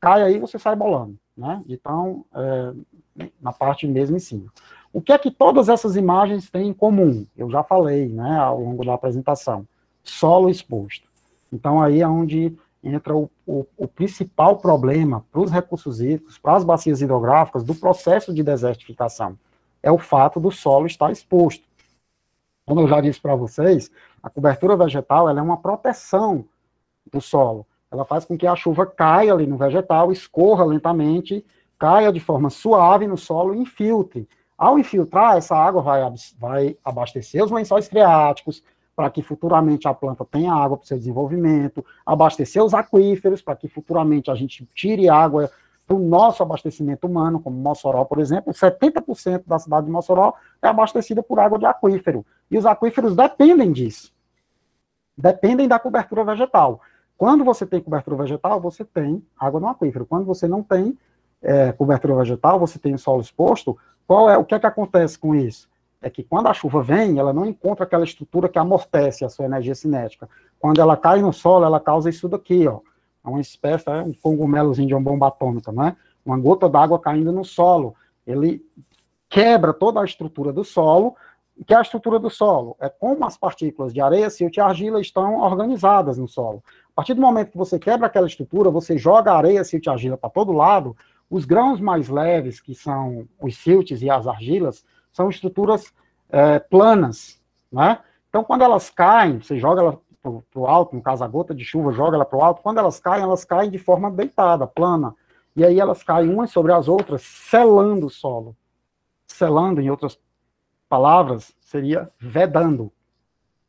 cai aí, você sai bolando, né? Então, é, na parte mesmo cima. O que é que todas essas imagens têm em comum? Eu já falei, né, ao longo da apresentação. Solo exposto. Então, aí é onde entra o, o, o principal problema para os recursos hídricos, para as bacias hidrográficas, do processo de desertificação. É o fato do solo estar exposto. Como eu já disse para vocês, a cobertura vegetal é uma proteção do solo. Ela faz com que a chuva caia ali no vegetal, escorra lentamente, caia de forma suave no solo e infiltre. Ao infiltrar, essa água vai, vai abastecer os lençóis freáticos, para que futuramente a planta tenha água para o seu desenvolvimento, abastecer os aquíferos, para que futuramente a gente tire água para o nosso abastecimento humano, como Mossoró, por exemplo, 70% da cidade de Mossoró é abastecida por água de aquífero. E os aquíferos dependem disso. Dependem da cobertura vegetal. Quando você tem cobertura vegetal, você tem água no aquífero. Quando você não tem é, cobertura vegetal, você tem o solo exposto, qual é o que é que acontece com isso? É que quando a chuva vem, ela não encontra aquela estrutura que amortece a sua energia cinética. Quando ela cai no solo, ela causa isso daqui, ó é uma espécie, é um cogumelozinho de uma bomba atômica, né? Uma gota d'água caindo no solo. Ele quebra toda a estrutura do solo, que é a estrutura do solo é como as partículas de areia, silt e argila estão organizadas no solo. A partir do momento que você quebra aquela estrutura, você joga areia, silt e argila para todo lado, Os grãos mais leves, que são os siltes e as argilas, são estruturas é, planas, né? Então, quando elas caem, você joga ela para o alto, no caso a gota de chuva joga ela para o alto, quando elas caem, elas caem de forma deitada, plana, e aí elas caem umas sobre as outras, selando o solo. Selando, em outras palavras, seria vedando,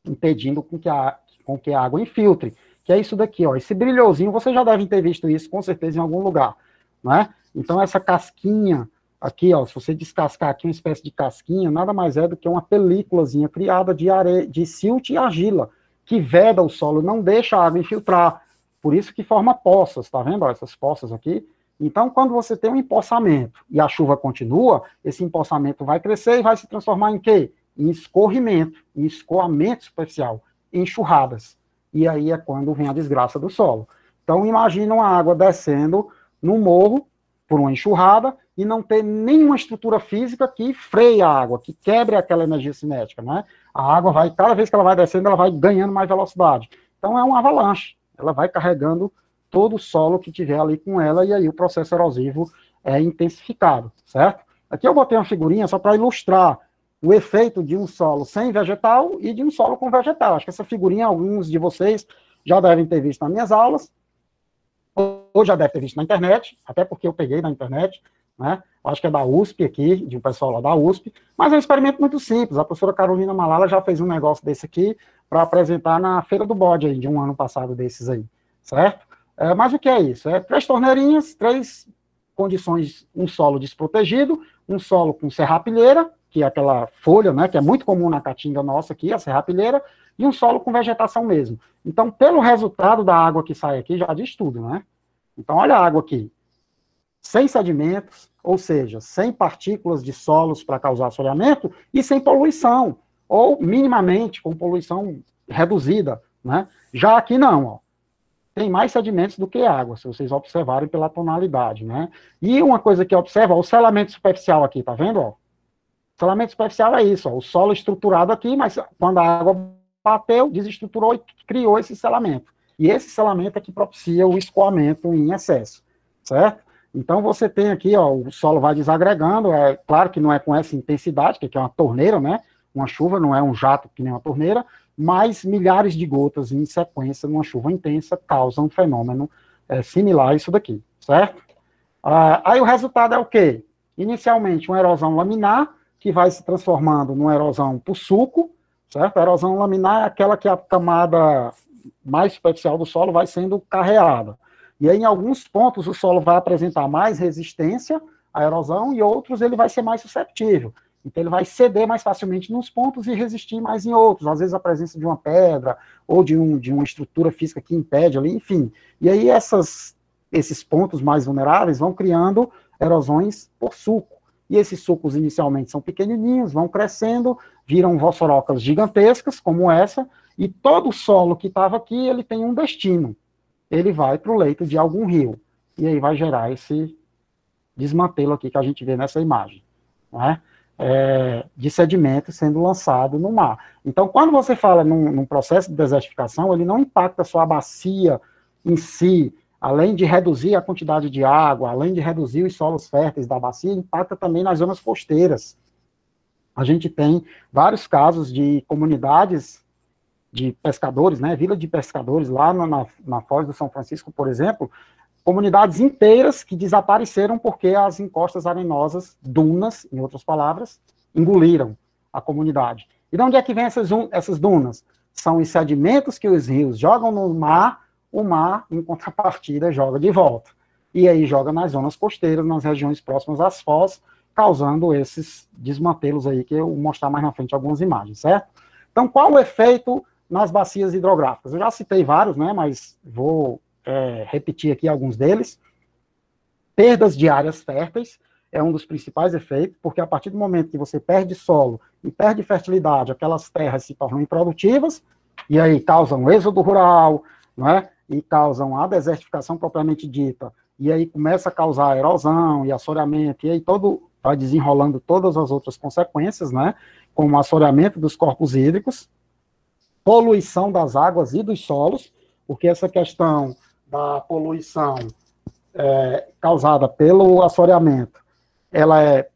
impedindo com que a, com que a água infiltre. Que é isso daqui, ó. Esse brilhozinho, vocês já devem ter visto isso com certeza em algum lugar, né? Então essa casquinha aqui, ó, se você descascar aqui uma espécie de casquinha, nada mais é do que uma películazinha criada de areia, de silt e argila, que veda o solo, não deixa a água infiltrar. Por isso que forma poças, tá vendo? Ó, essas poças aqui. Então, quando você tem um empoçamento e a chuva continua, esse empoçamento vai crescer e vai se transformar em quê? Em escorrimento, em escoamento superficial, em enxurradas. E aí é quando vem a desgraça do solo. Então, imagina uma água descendo no morro por uma enxurrada e não ter nenhuma estrutura física que freie a água, que quebre aquela energia cinética, né? A água vai, cada vez que ela vai descendo, ela vai ganhando mais velocidade. Então é uma avalanche, ela vai carregando todo o solo que tiver ali com ela, e aí o processo erosivo é intensificado, certo? Aqui eu botei uma figurinha só para ilustrar o efeito de um solo sem vegetal e de um solo com vegetal. Acho que essa figurinha, alguns de vocês já devem ter visto nas minhas aulas, ou já deve ter visto na internet, até porque eu peguei na internet, né? Acho que é da USP aqui, de um pessoal lá da USP, mas é um experimento muito simples. A professora Carolina Malala já fez um negócio desse aqui para apresentar na Feira do Bode aí, de um ano passado desses aí, certo? É, mas o que é isso? É três torneirinhas, três condições, um solo desprotegido, um solo com serrapilheira, que é aquela folha, né, que é muito comum na caatinga nossa aqui, a serrapilheira, e um solo com vegetação mesmo. Então, pelo resultado da água que sai aqui, já diz tudo, né? Então, olha a água aqui. Sem sedimentos, ou seja, sem partículas de solos para causar assoreamento e sem poluição, ou minimamente com poluição reduzida, né? Já aqui não, ó. Tem mais sedimentos do que água, se vocês observarem pela tonalidade, né? E uma coisa que observa, ó, o selamento superficial aqui, tá vendo, ó? Selamento superficial é isso, ó, o solo estruturado aqui, mas quando a água bateu, desestruturou e criou esse selamento. E esse selamento é que propicia o escoamento em excesso, certo? Então você tem aqui, ó, o solo vai desagregando, é claro que não é com essa intensidade, que é uma torneira, né? Uma chuva não é um jato que nem uma torneira, mas milhares de gotas em sequência numa chuva intensa causam um fenômeno é, similar a isso daqui, certo? Ah, aí o resultado é o quê? Inicialmente uma erosão laminar, que vai se transformando numa erosão por suco, certo? A erosão laminar é aquela que a camada mais superficial do solo vai sendo carreada. E aí, em alguns pontos, o solo vai apresentar mais resistência à erosão e outros ele vai ser mais susceptível. Então, ele vai ceder mais facilmente nos pontos e resistir mais em outros. Às vezes, a presença de uma pedra ou de, um, de uma estrutura física que impede ali, enfim. E aí, essas, esses pontos mais vulneráveis vão criando erosões por suco. E esses sucos, inicialmente, são pequenininhos, vão crescendo, viram vossorocas gigantescas, como essa, e todo o solo que estava aqui, ele tem um destino. Ele vai para o leito de algum rio. E aí vai gerar esse desmantelo aqui que a gente vê nessa imagem. Né? É, de sedimento sendo lançado no mar. Então, quando você fala num, num processo de desertificação, ele não impacta só a bacia em si, além de reduzir a quantidade de água, além de reduzir os solos férteis da bacia, impacta também nas zonas costeiras. A gente tem vários casos de comunidades de pescadores, né, vila de pescadores lá na, na Foz do São Francisco, por exemplo, comunidades inteiras que desapareceram porque as encostas arenosas, dunas, em outras palavras, engoliram a comunidade. E de onde é que vem essas, essas dunas? São os sedimentos que os rios jogam no mar, o mar, em contrapartida, joga de volta. E aí joga nas zonas costeiras, nas regiões próximas às foz, causando esses desmantelos aí, que eu vou mostrar mais na frente algumas imagens, certo? Então, qual o efeito nas bacias hidrográficas. Eu já citei vários, né, mas vou é, repetir aqui alguns deles. Perdas de áreas férteis é um dos principais efeitos, porque a partir do momento que você perde solo e perde fertilidade, aquelas terras se tornam improdutivas, e aí causam êxodo rural, né, e causam a desertificação propriamente dita, e aí começa a causar erosão e assoreamento, e aí todo vai desenrolando todas as outras consequências, né, como assoreamento dos corpos hídricos, poluição das águas e dos solos, porque essa questão da poluição é, causada pelo assoreamento, ela é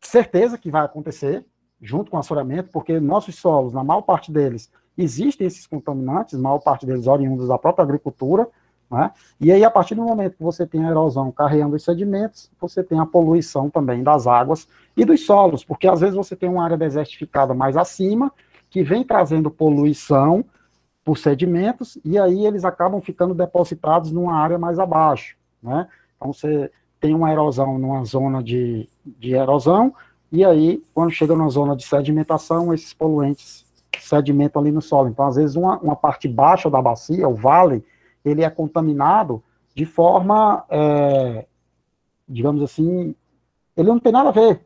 certeza que vai acontecer, junto com o assoreamento, porque nossos solos, na maior parte deles, existem esses contaminantes, maior parte deles oriundos da própria agricultura, né? E aí, a partir do momento que você tem a erosão carregando os sedimentos, você tem a poluição também das águas e dos solos, porque às vezes você tem uma área desertificada mais acima, que vem trazendo poluição por sedimentos, e aí eles acabam ficando depositados numa área mais abaixo, né? Então, você tem uma erosão numa zona de, de erosão, e aí, quando chega na zona de sedimentação, esses poluentes sedimentam ali no solo. Então, às vezes, uma, uma parte baixa da bacia, o vale, ele é contaminado de forma, é, digamos assim, ele não tem nada a ver.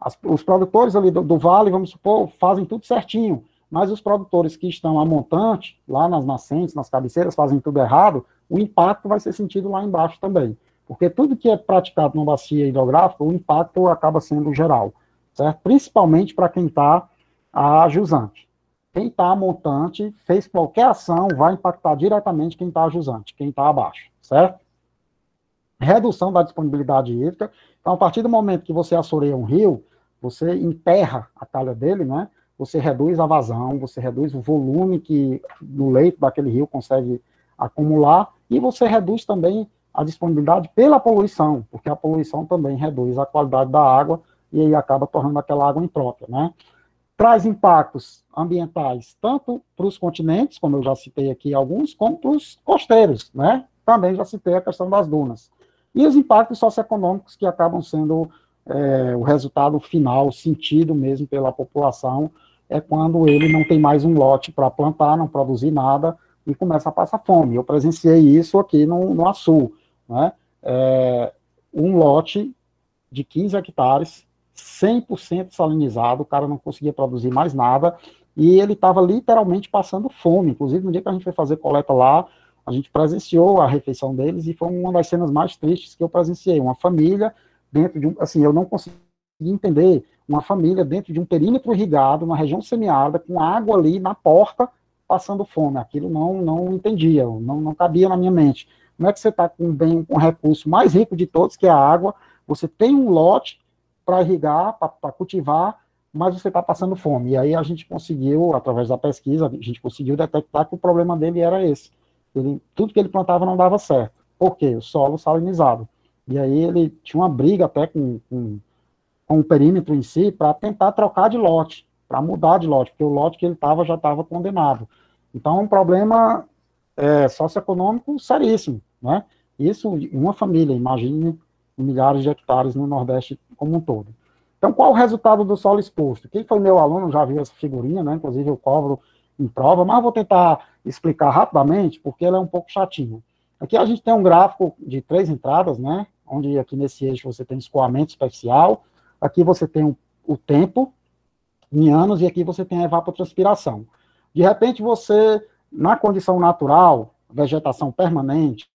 As, os produtores ali do, do, vale, vamos supor, fazem tudo certinho, mas os produtores que estão a montante, lá nas nascentes, nas cabeceiras, fazem tudo errado, o impacto vai ser sentido lá embaixo também. Porque tudo que é praticado numa bacia hidrográfica, o impacto acaba sendo geral, certo? Principalmente para quem está a jusante. Quem está montante, fez qualquer ação, vai impactar diretamente quem está jusante, quem está abaixo, certo? Redução da disponibilidade hídrica. Então, a partir do momento que você assoreia um rio, você enterra a calha dele, né? Você reduz a vazão, você reduz o volume que no leito daquele rio consegue acumular e você reduz também a disponibilidade pela poluição, porque a poluição também reduz a qualidade da água e aí acaba tornando aquela água imprópria, né? Traz impactos ambientais tanto para os continentes, como eu já citei aqui alguns, como para os costeiros, né? Também já citei a questão das dunas. E os impactos socioeconômicos que acabam sendo é, o resultado final, sentido mesmo pela população, é quando ele não tem mais um lote para plantar, não produzir nada, e começa a passar fome. Eu presenciei isso aqui no, no Açul, né? É, um lote de 15 hectares, 100% salinizado, o cara não conseguia produzir mais nada, e ele estava literalmente passando fome. Inclusive, no dia que a gente foi fazer coleta lá, a gente presenciou a refeição deles, e foi uma das cenas mais tristes que eu presenciei. Uma família dentro de um. Assim, eu não consegui entender uma família dentro de um perímetro irrigado, uma região semiárida, com água ali na porta, passando fome. Aquilo não, não entendia, não, não cabia na minha mente. Como é que você está com bem com o recurso mais rico de todos, que é a água, você tem um lote para irrigar, para cultivar, mas você está passando fome. E aí a gente conseguiu, através da pesquisa, a gente conseguiu detectar que o problema dele era esse. Ele, tudo que ele plantava não dava certo. Por quê? O solo salinizado. E aí ele tinha uma briga até com, com, com o perímetro em si para tentar trocar de lote para mudar de lote, porque o lote que ele estava já estava condenado. Então, é um problema é, socioeconômico seríssimo, né? Isso em uma família, imagine milhares de hectares no Nordeste como um todo. Então, qual o resultado do solo exposto? Quem foi meu aluno já viu essa figurinha, né? Inclusive, eu cobro em prova, mas vou tentar explicar rapidamente, porque ela é um pouco chatinha. Aqui a gente tem um gráfico de três entradas, né? Onde aqui nesse eixo você tem escoamento superficial, aqui você tem o, o tempo, em anos, e aqui você tem a evapotranspiração. De repente, você, na condição natural, vegetação permanente,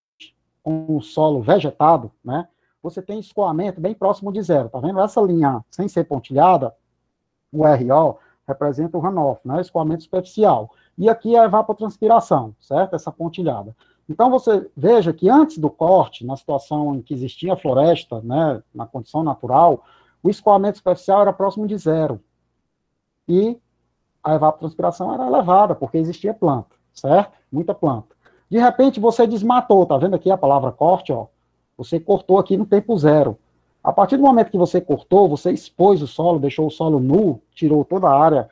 com o solo vegetado, né, você tem escoamento bem próximo de zero. Tá vendo? Essa linha, sem ser pontilhada, o RO, representa o runoff, né, escoamento superficial. E aqui é a evapotranspiração, certo? Essa pontilhada. Então, você veja que antes do corte, na situação em que existia floresta, né, na condição natural, o escoamento superficial era próximo de zero e a evapotranspiração era elevada, porque existia planta, certo? Muita planta. De repente você desmatou, tá vendo aqui a palavra corte, ó? Você cortou aqui no tempo zero. A partir do momento que você cortou, você expôs o solo, deixou o solo nu, tirou toda a área,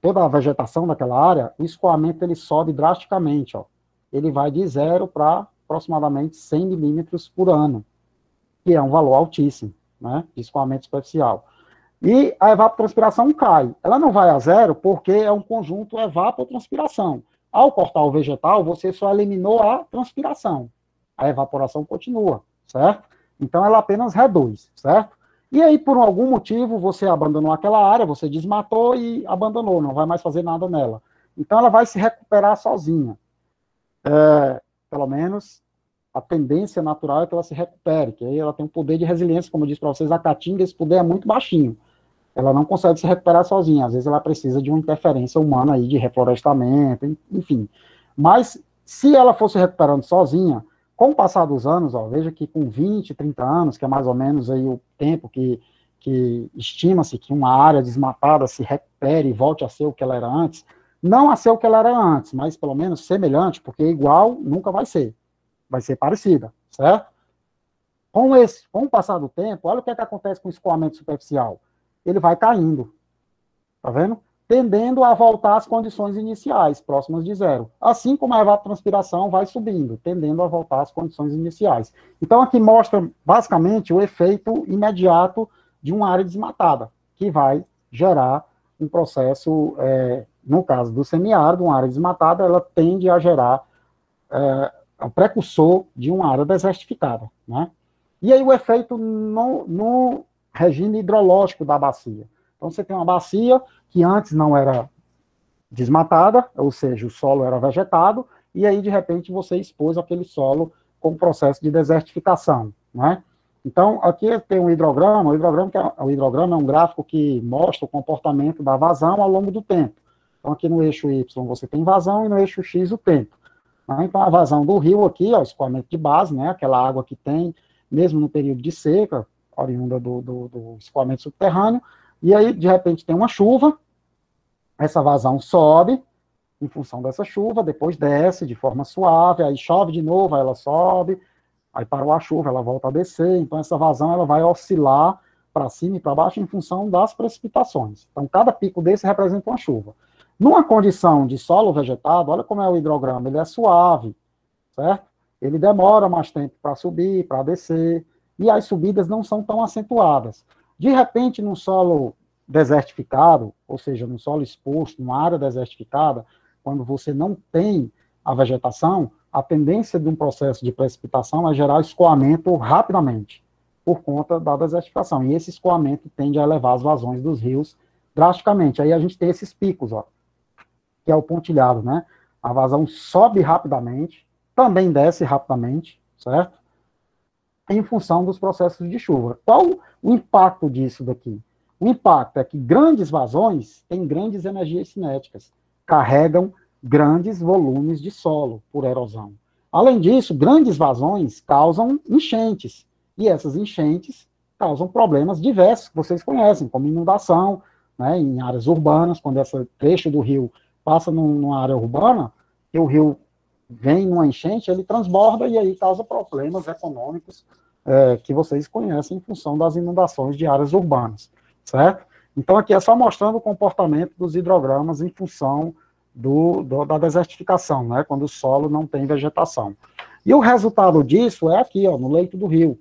toda a vegetação daquela área, o escoamento ele sobe drasticamente, ó. Ele vai de zero para aproximadamente 100 milímetros por ano, que é um valor altíssimo, né, de escoamento superficial. E a evapotranspiração cai. Ela não vai a zero porque é um conjunto evapotranspiração. Ao cortar o vegetal, você só eliminou a transpiração. A evaporação continua, certo? Então ela apenas reduz, certo? E aí, por algum motivo, você abandonou aquela área, você desmatou e abandonou, não vai mais fazer nada nela. Então ela vai se recuperar sozinha. É, pelo menos a tendência natural é que ela se recupere, que aí ela tem um poder de resiliência, como eu disse para vocês, a caatinga, esse poder é muito baixinho ela não consegue se recuperar sozinha. Às vezes ela precisa de uma interferência humana aí, de reflorestamento, enfim. Mas se ela fosse recuperando sozinha, com o passar dos anos, ó, veja que com 20, 30 anos, que é mais ou menos aí o tempo que, que estima-se que uma área desmatada se recupere e volte a ser o que ela era antes, não a ser o que ela era antes, mas pelo menos semelhante, porque igual nunca vai ser. Vai ser parecida, certo? Com, esse, com o passar do tempo, olha o que, é que acontece com o escoamento superficial. Ele vai caindo. Tá vendo? Tendendo a voltar às condições iniciais, próximas de zero. Assim como a evapotranspiração vai subindo, tendendo a voltar às condições iniciais. Então, aqui mostra, basicamente, o efeito imediato de uma área desmatada, que vai gerar um processo, é, no caso do semiárido, uma área desmatada, ela tende a gerar é, o precursor de uma área desertificada, né? E aí o efeito no, no regime hidrológico da bacia. Então você tem uma bacia que antes não era desmatada, ou seja, o solo era vegetado, e aí de repente você expôs aquele solo com o processo de desertificação, né? Então, aqui tem um hidrograma, o hidrograma, é, o hidrograma é um gráfico que mostra o comportamento da vazão ao longo do tempo. Então, aqui no eixo Y você tem vazão e no eixo X o tempo. Né? Então, a vazão do rio aqui, ó, escoamento de base, né, aquela água que tem, mesmo no período de seca, oriunda do, do, do escoamento subterrâneo, e aí, de repente, tem uma chuva, essa vazão sobe, em função dessa chuva, depois desce de forma suave, aí chove de novo, aí ela sobe, aí parou a chuva, ela volta a descer, então essa vazão ela vai oscilar para cima e para baixo em função das precipitações. Então, cada pico desse representa uma chuva. Numa condição de solo vegetado, olha como é o hidrograma, ele é suave, certo? Ele demora mais tempo para subir, para descer, e as subidas não são tão acentuadas. De repente, num solo desertificado, ou seja, num solo exposto, numa área desertificada, quando você não tem a vegetação, a tendência de um processo de precipitação é gerar escoamento rapidamente, por conta da desertificação. E esse escoamento tende a elevar as vazões dos rios drasticamente. Aí a gente tem esses picos, ó, que é o pontilhado, né? A vazão sobe rapidamente, também desce rapidamente, certo? Em função dos processos de chuva. Qual o impacto disso daqui? O impacto é que grandes vazões têm grandes energias cinéticas, carregam grandes volumes de solo por erosão. Além disso, grandes vazões causam enchentes, e essas enchentes causam problemas diversos que vocês conhecem, como inundação, né, em áreas urbanas, quando esse trecho do rio passa numa área urbana, e o rio vem numa enchente, ele transborda e aí causa problemas econômicos é, que vocês conhecem em função das inundações de áreas urbanas, certo? Então, aqui é só mostrando o comportamento dos hidrogramas em função do, do, da desertificação, né, quando o solo não tem vegetação. E o resultado disso é aqui, ó, no leito do rio.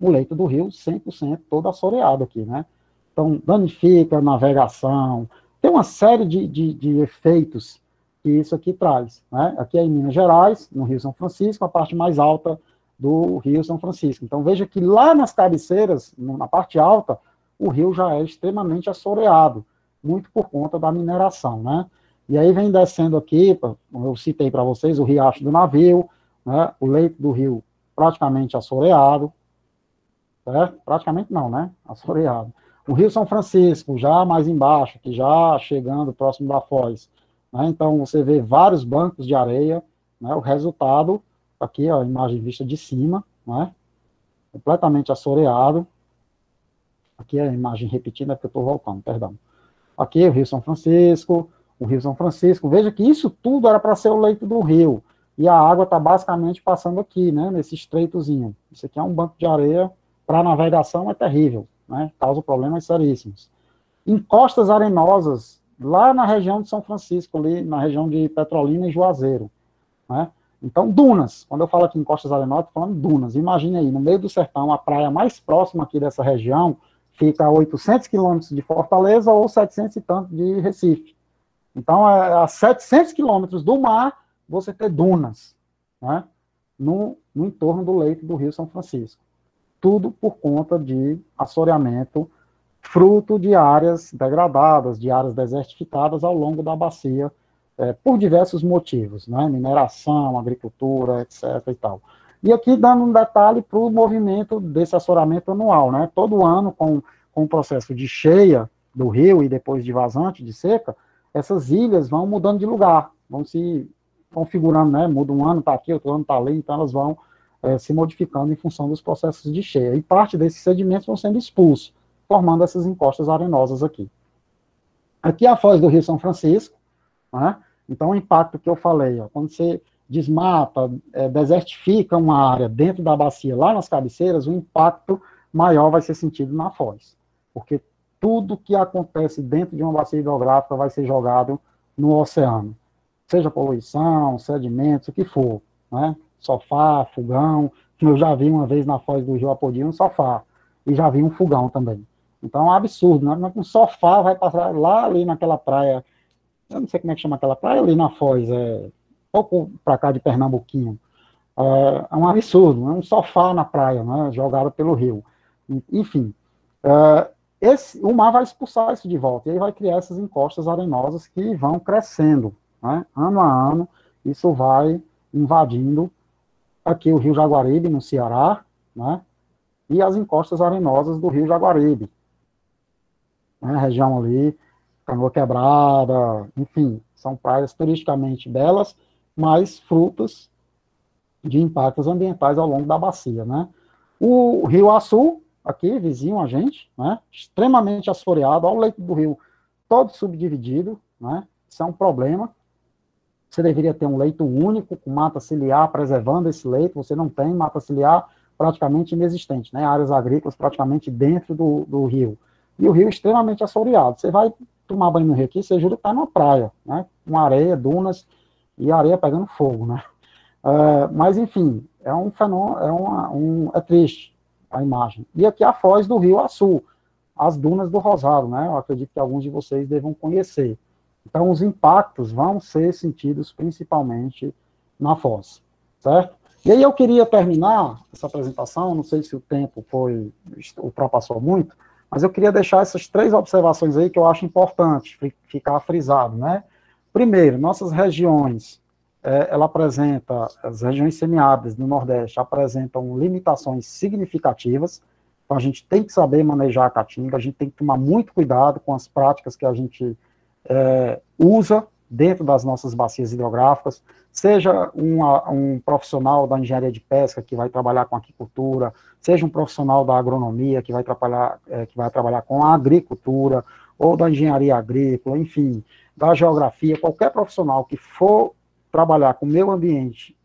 O leito do rio, 100% todo assoreado aqui, né? Então, danifica a navegação, tem uma série de, de, de efeitos que isso aqui traz. Né? Aqui é em Minas Gerais, no Rio São Francisco, a parte mais alta do Rio São Francisco. Então veja que lá nas cabeceiras, na parte alta, o rio já é extremamente assoreado, muito por conta da mineração, né? E aí vem descendo aqui, eu citei para vocês o riacho do navio, né? O leito do rio praticamente assoreado, certo? Praticamente não, né? Assoreado. O Rio São Francisco, já mais embaixo, que já chegando próximo da Foz. Né? Então, você vê vários bancos de areia, né? o resultado, aqui, ó, a imagem vista de cima, né? completamente assoreado. Aqui é a imagem repetida, é porque eu estou voltando, perdão. Aqui o Rio São Francisco, o Rio São Francisco. Veja que isso tudo era para ser o leito do rio. E a água está basicamente passando aqui, né, nesse estreitozinho. Isso aqui é um banco de areia, para navegação é terrível né, causa problemas seríssimos. Em costas arenosas, lá na região de São Francisco, ali na região de Petrolina e Juazeiro, né, então, dunas. Quando eu falo aqui em Costas Arenosas, estou falando dunas. Imagine aí, no meio do sertão, a praia mais próxima aqui dessa região fica a 800 quilômetros de Fortaleza ou 700 e tanto de Recife. Então, a 700 quilômetros do mar, você tem dunas, né? no, no entorno do leito do Rio São Francisco tudo por conta de assoreamento, fruto de áreas degradadas, de áreas desertificadas ao longo da bacia, é, por diversos motivos, né? mineração, agricultura, etc. e tal. E aqui dando um detalhe para o movimento desse assoreamento anual, né? Todo ano, com, com o processo de cheia do rio e depois de vazante, de seca, essas ilhas vão mudando de lugar, vão se configurando, né? Muda um ano, está aqui, outro ano está ali, então elas vão é, se modificando em função dos processos de cheia. E parte desses sedimentos vão sendo expulsos, formando essas encostas arenosas aqui. Aqui a foz do Rio São Francisco, né? Então, o impacto que eu falei, ó, quando você desmata, é, desertifica uma área dentro da bacia, lá nas cabeceiras, o impacto maior vai ser sentido na foz, porque tudo que acontece dentro de uma bacia hidrográfica vai ser jogado no oceano, seja poluição, sedimentos, o que for, né? Sofá, fogão, eu já vi uma vez na foz do Rio Apodi um sofá, e já vi um fogão também. Então é um absurdo, né? Um sofá vai passar lá ali naquela praia, eu não sei como é que chama aquela praia, ali na foz, é pouco para cá de Pernambuquinho. É, é, um absurdo, é um sofá na praia, né, jogado pelo rio. Enfim, é, esse, o mar vai expulsar isso de volta, e aí vai criar essas encostas arenosas que vão crescendo, né, ano a ano, isso vai invadindo aqui o rio Jaguaribe, no Ceará, né, e as encostas arenosas do rio Jaguaribe, né, região ali, Canoa Quebrada, enfim, são praias turisticamente belas, mais frutas de impactos ambientais ao longo da bacia, né? O Rio Açu, aqui, vizinho a gente, né? Extremamente assoreado, ao leito do rio todo subdividido, né? Isso é um problema. Você deveria ter um leito único, com mata ciliar preservando esse leito, você não tem mata ciliar praticamente inexistente, né? Áreas agrícolas praticamente dentro do, do rio. E o rio extremamente assoreado. Você vai tomar banho no rio aqui, você jura que está numa praia, né? Com areia, dunas, e areia pegando fogo, né? Uh, mas, enfim, é um fenômeno, é, uma, um, é triste a imagem. E aqui a foz do Rio Açu, as dunas do Rosado, né? Eu acredito que alguns de vocês devam conhecer. Então, os impactos vão ser sentidos principalmente na foz, certo? E aí eu queria terminar essa apresentação, não sei se o tempo foi, ultrapassou muito, mas eu queria deixar essas três observações aí que eu acho importante ficar frisado, né? Primeiro, nossas regiões, é, ela apresenta, as regiões semiáridas do Nordeste apresentam limitações significativas, então a gente tem que saber manejar a caatinga, a gente tem que tomar muito cuidado com as práticas que a gente é, usa dentro das nossas bacias hidrográficas, seja uma, um profissional da engenharia de pesca que vai trabalhar com aquicultura, seja um profissional da agronomia que vai trabalhar, é, que vai trabalhar com a agricultura, ou da engenharia agrícola, enfim, da geografia, qualquer profissional que for trabalhar com o meio ambiente,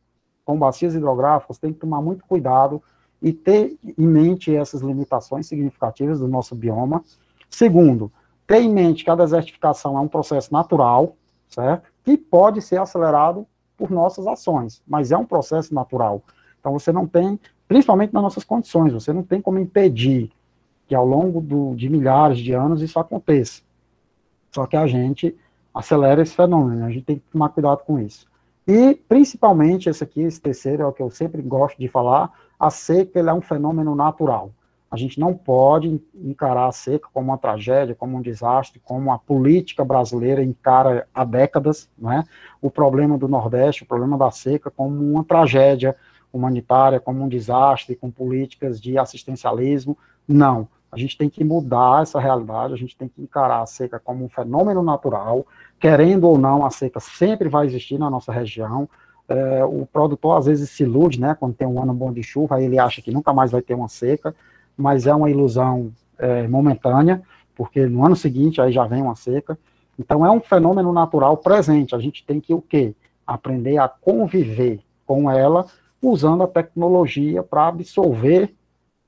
com bacias hidrográficas, tem que tomar muito cuidado e ter em mente essas limitações significativas do nosso bioma. Segundo, ter em mente que a desertificação é um processo natural, certo? Que pode ser acelerado por nossas ações, mas é um processo natural. Então você não tem, principalmente nas nossas condições, você não tem como impedir que ao longo do, de milhares de anos isso aconteça. Só que a gente acelera esse fenômeno, a gente tem que tomar cuidado com isso. E, principalmente, esse aqui, esse terceiro, é o que eu sempre gosto de falar, a seca é um fenômeno natural. A gente não pode encarar a seca como uma tragédia, como um desastre, como a política brasileira encara há décadas, né? o problema do Nordeste, o problema da seca, como uma tragédia humanitária, como um desastre, com políticas de assistencialismo. Não. A gente tem que mudar essa realidade, a gente tem que encarar a seca como um fenômeno natural, querendo ou não, a seca sempre vai existir na nossa região. É, o produtor às vezes se ilude, né, quando tem um ano bom de chuva, ele acha que nunca mais vai ter uma seca, mas é uma ilusão é, momentânea, porque no ano seguinte aí já vem uma seca. Então é um fenômeno natural presente. A gente tem que o quê? Aprender a conviver com ela, usando a tecnologia para absorver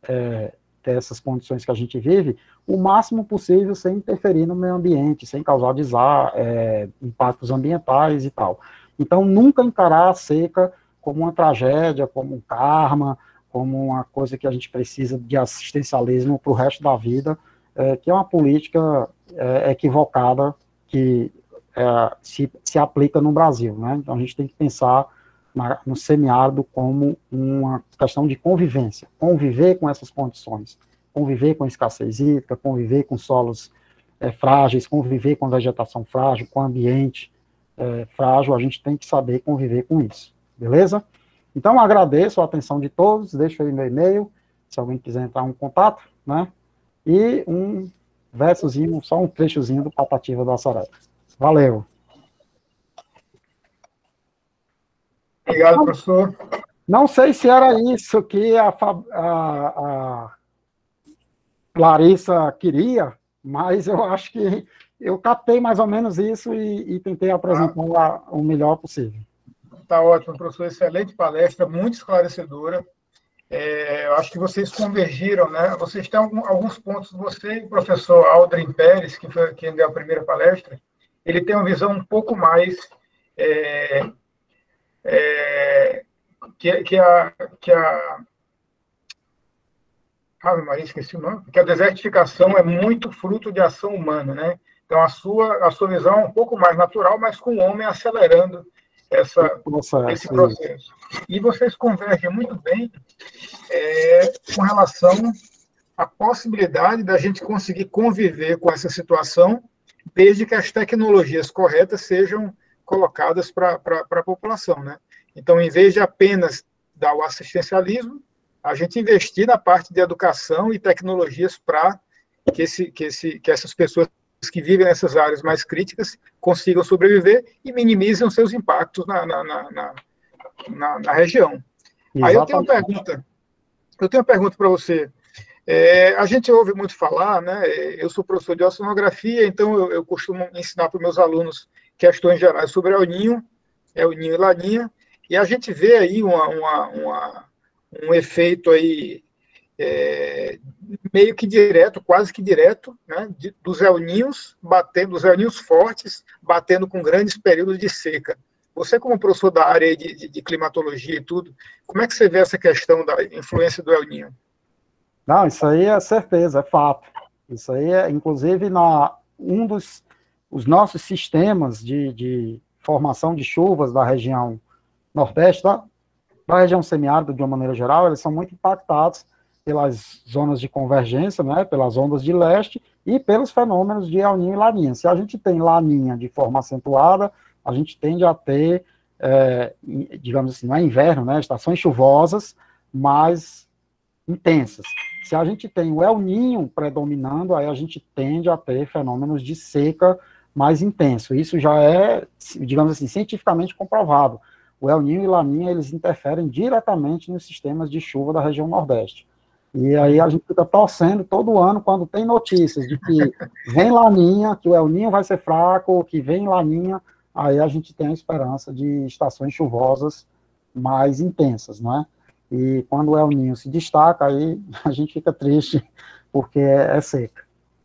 é, dessas condições que a gente vive, o máximo possível sem interferir no meio ambiente, sem causar desar, é, impactos ambientais e tal. Então, nunca encarar a seca como uma tragédia, como um karma, como uma coisa que a gente precisa de assistencialismo para o resto da vida, é, que é uma política é, equivocada que é, se, se aplica no Brasil. Né? Então, a gente tem que pensar na, no semiárido como uma questão de convivência, conviver com essas condições, conviver com escassez hídrica, conviver com solos é, frágeis, conviver com vegetação frágil, com ambiente é, frágil, a gente tem que saber conviver com isso, beleza? Então, agradeço a atenção de todos, deixo aí meu e-mail, se alguém quiser entrar em contato, né? E um versozinho, só um trechozinho do Patativa da Sareta. Valeu! Obrigado, professor. Não sei se era isso que a, a, a Larissa queria, mas eu acho que eu captei mais ou menos isso e, e tentei apresentar ah. o melhor possível. Está ótimo, professor. Excelente palestra, muito esclarecedora. É, eu acho que vocês convergiram, né? Vocês têm alguns pontos, você e o professor Aldrin Pérez, que foi quem deu a primeira palestra, ele tem uma visão um pouco mais é, é, que, que, a, que a ah, Maria, esqueci o nome, porque a desertificação é muito fruto de ação humana, né? Então, a sua, a sua visão é um pouco mais natural, mas com o homem acelerando essa, esse processo. E vocês convergem muito bem é, com relação à possibilidade da gente conseguir conviver com essa situação, desde que as tecnologias corretas sejam colocadas para a população. Né? Então, em vez de apenas dar o assistencialismo, a gente investir na parte de educação e tecnologias para que, esse, que, esse, que essas pessoas que vivem nessas áreas mais críticas consigam sobreviver e minimizem os seus impactos na, na, na, na, na região. Exatamente. Aí eu tenho uma pergunta. Eu tenho uma pergunta para você. É, a gente ouve muito falar, né? Eu sou professor de oceanografia, então eu, eu costumo ensinar para os meus alunos questões gerais sobre El Ninho, El Ninho e Laninha, e a gente vê aí uma, uma, uma um efeito aí é, meio que direto, quase que direto, né, de, dos El Ninhos, batendo, dos El Ninhos fortes, batendo com grandes períodos de seca. Você, como professor da área de, de, de, climatologia e tudo, como é que você vê essa questão da influência do El Ninho? Não, isso aí é certeza, é fato. Isso aí é, inclusive, na, um dos os nossos sistemas de, de formação de chuvas da região nordeste, da, da região semiárida de uma maneira geral, eles são muito impactados pelas zonas de convergência, né, pelas ondas de leste e pelos fenômenos de El Niño e Laninha. Se a gente tem Laninha de forma acentuada, a gente tende a ter, é, digamos assim, não é inverno, né, estações chuvosas mais intensas. Se a gente tem o El Ninho predominando, aí a gente tende a ter fenômenos de seca mais intenso. Isso já é, digamos assim, cientificamente comprovado. O El Ninho e Laninha, eles interferem diretamente nos sistemas de chuva da região Nordeste. E aí a gente fica torcendo todo ano quando tem notícias de que vem Laninha, que o El Ninho vai ser fraco, que vem Laninha, aí a gente tem a esperança de estações chuvosas mais intensas, não é? E quando o El Ninho se destaca, aí a gente fica triste porque é, é seca.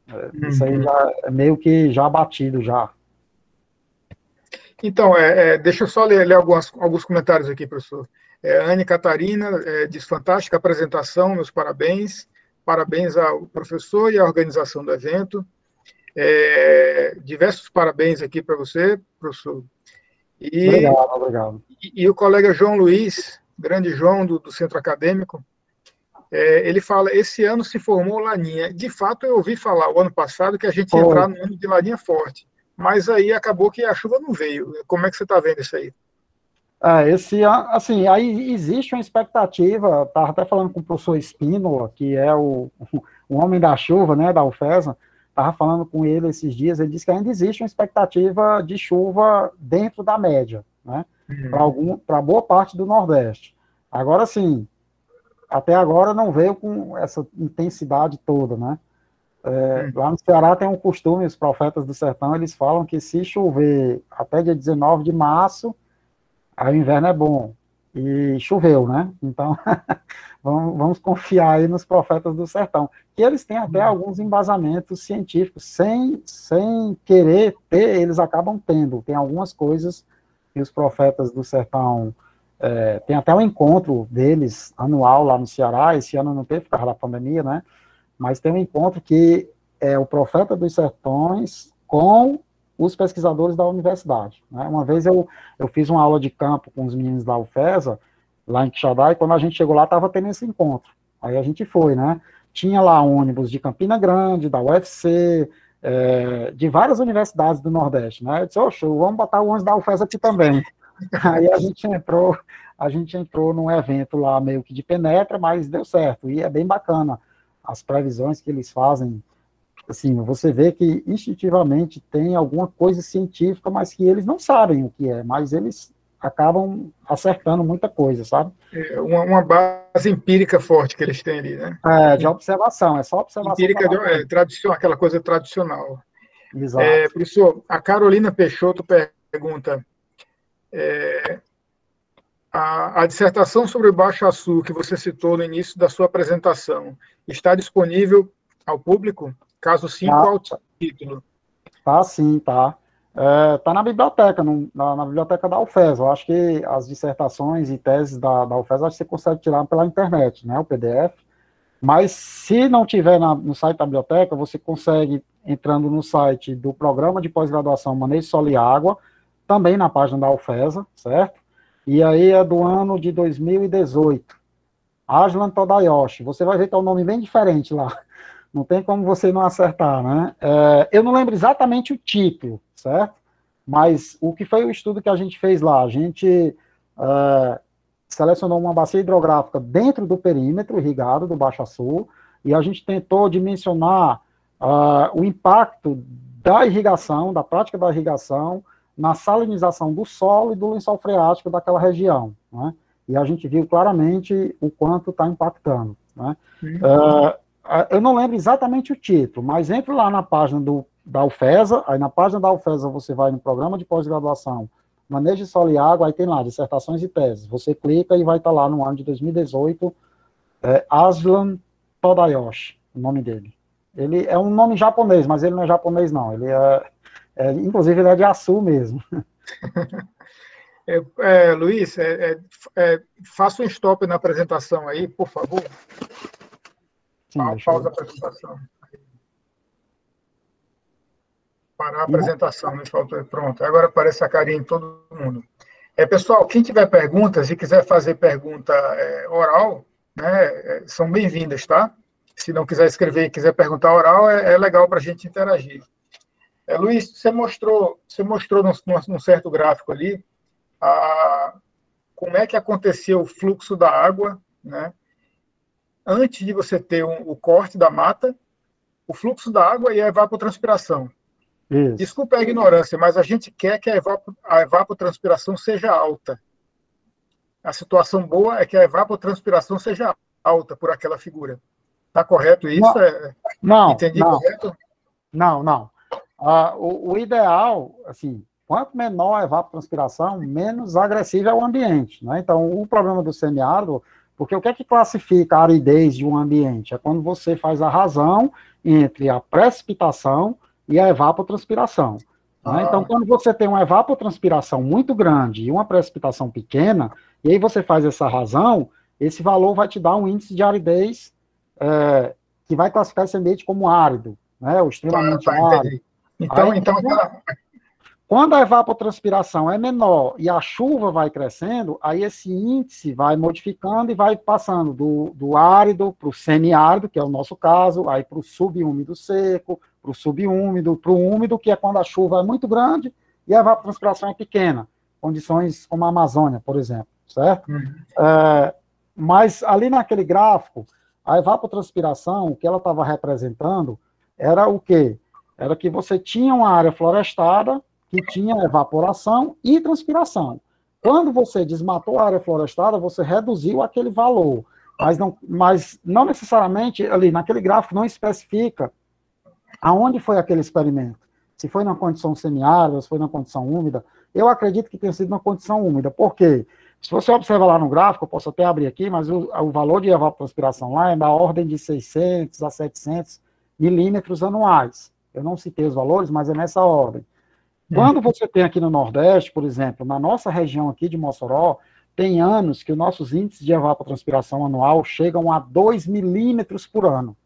É, isso aí uhum. já é meio que já batido já. Então, é, é, deixa eu só ler, ler algumas, alguns comentários aqui, professor. É, Anne Catarina é, diz, fantástica apresentação, meus parabéns. Parabéns ao professor e à organização do evento. É, diversos parabéns aqui para você, professor. E, obrigado, obrigado. E, e, o colega João Luiz, grande João do, do Centro Acadêmico, é, ele fala, esse ano se formou Laninha. De fato, eu ouvi falar o ano passado que a gente ia entrar no ano de Laninha forte, mas aí acabou que a chuva não veio. Como é que você está vendo isso aí? É, esse, assim, aí existe uma expectativa, estava até falando com o professor Espínola, que é o, o homem da chuva, né, da UFESA, estava falando com ele esses dias, ele disse que ainda existe uma expectativa de chuva dentro da média, né, uhum. para boa parte do Nordeste. Agora, sim, até agora não veio com essa intensidade toda, né, é, uhum. lá no Ceará tem um costume, os profetas do sertão, eles falam que se chover até dia 19 de março, Aí o inverno é bom. E choveu, né? Então, vamos, vamos, confiar aí nos profetas do sertão. Que eles têm até uhum. alguns embasamentos científicos, sem, sem querer ter, eles acabam tendo. Tem algumas coisas que os profetas do sertão. É, tem até um encontro deles anual lá no Ceará. Esse ano não teve por causa da pandemia, né? Mas tem um encontro que é o profeta dos sertões com os pesquisadores da universidade. Né? Uma vez eu, eu fiz uma aula de campo com os meninos da UFESA, lá em Quixadá, e quando a gente chegou lá, estava tendo esse encontro. Aí a gente foi, né? Tinha lá ônibus de Campina Grande, da UFC, é, de várias universidades do Nordeste, né? Eu disse, show, vamos botar o ônibus da UFES aqui também. Aí a gente entrou, a gente entrou num evento lá meio que de penetra, mas deu certo, e é bem bacana as previsões que eles fazem assim, você vê que instintivamente tem alguma coisa científica, mas que eles não sabem o que é, mas eles acabam acertando muita coisa, sabe? É uma, uma, base empírica forte que eles têm ali, né? É, de observação, é só observação. Empírica, de, é, tradicional, aquela coisa tradicional. Exato. É, professor, a Carolina Peixoto pergunta, é, a, a, dissertação sobre o Baixo Açu, que você citou no início da sua apresentação, está disponível ao público? Caso sim, tá. qual o título? Tá sim, tá. É, tá na biblioteca, no, na, na, biblioteca da UFES. Eu acho que as dissertações e teses da, da UFES, acho que você consegue tirar pela internet, né, o PDF. Mas se não tiver na, no site da biblioteca, você consegue, entrando no site do Programa de Pós-Graduação Manejo de Solo e Água, também na página da UFESA, certo? E aí é do ano de 2018. Aslan Todayoshi. Você vai ver que é um nome bem diferente lá. Não tem como você não acertar, né? É, eu não lembro exatamente o título, certo? Mas o que foi o estudo que a gente fez lá? A gente é, selecionou uma bacia hidrográfica dentro do perímetro irrigado do Baixo Sul e a gente tentou dimensionar uh, o impacto da irrigação, da prática da irrigação, na salinização do solo e do lençol freático daquela região. Né? E a gente viu claramente o quanto está impactando. Né? Uhum. Uh, eu não lembro exatamente o título, mas entre lá na página do da UFESA, aí na página da UFESA você vai no programa de pós-graduação, manejo de solo e água, aí tem lá dissertações e teses. Você clica e vai estar tá lá no ano de 2018, é, Aslan Todayoshi, o nome dele. Ele é um nome japonês, mas ele não é japonês não, ele é, é inclusive ele é de Açu mesmo. É, é, Luiz, é, é, é, faça um stop na apresentação aí, por favor. Sim, Pausa a apresentação parar a apresentação, me faltou. Pronto, agora aparece a carinha em todo mundo. É, pessoal, quem tiver perguntas e quiser fazer pergunta é, oral, né, é, são bem-vindas, tá? Se não quiser escrever e quiser perguntar oral, é, é legal para a gente interagir. É, Luiz, você mostrou, você mostrou num, num certo gráfico ali a, como é que aconteceu o fluxo da água, né? Antes de você ter um, o corte da mata, o fluxo da água e a evapotranspiração. Isso. Desculpa a ignorância, mas a gente quer que a, evap a evapotranspiração seja alta. A situação boa é que a evapotranspiração seja alta por aquela figura. Está correto isso? Não, é... não Entendi não. correto? Não, não. Ah, o, o, ideal, assim, quanto menor a evapotranspiração, menos agressivo é o ambiente. Né? Então, o problema do semiárido, porque o que é que classifica a aridez de um ambiente? É quando você faz a razão entre a precipitação e a evapotranspiração. Né? Ah. Então, quando você tem uma evapotranspiração muito grande e uma precipitação pequena, e aí você faz essa razão, esse valor vai te dar um índice de aridez é, que vai classificar esse ambiente como árido, né, ou extremamente tá, tá, árido. Então, aí, então aquela... Quando a evapotranspiração é menor e a chuva vai crescendo, aí esse índice vai modificando e vai passando do, do árido para o semiárido, que é o nosso caso, aí para o subúmido seco, para o subúmido, para o úmido, que é quando a chuva é muito grande e a evapotranspiração é pequena, condições como a Amazônia, por exemplo, certo? Uhum. É, mas ali naquele gráfico, a evapotranspiração, o que ela estava representando, era o quê? Era que você tinha uma área florestada que tinha evaporação e transpiração. Quando você desmatou a área florestada, você reduziu aquele valor, mas não, mas não necessariamente ali naquele gráfico não especifica aonde foi aquele experimento? Se foi numa condição semiárida, se foi numa condição úmida. Eu acredito que tenha sido numa condição úmida. Por quê? Se você observar lá no gráfico, eu posso até abrir aqui, mas o, o valor de evapotranspiração lá é da ordem de 600 a 700 milímetros anuais. Eu não citei os valores, mas é nessa ordem. Quando você tem aqui no Nordeste, por exemplo, na nossa região aqui de Mossoró, tem anos que os nossos índices de evapotranspiração anual chegam a 2 milímetros por ano.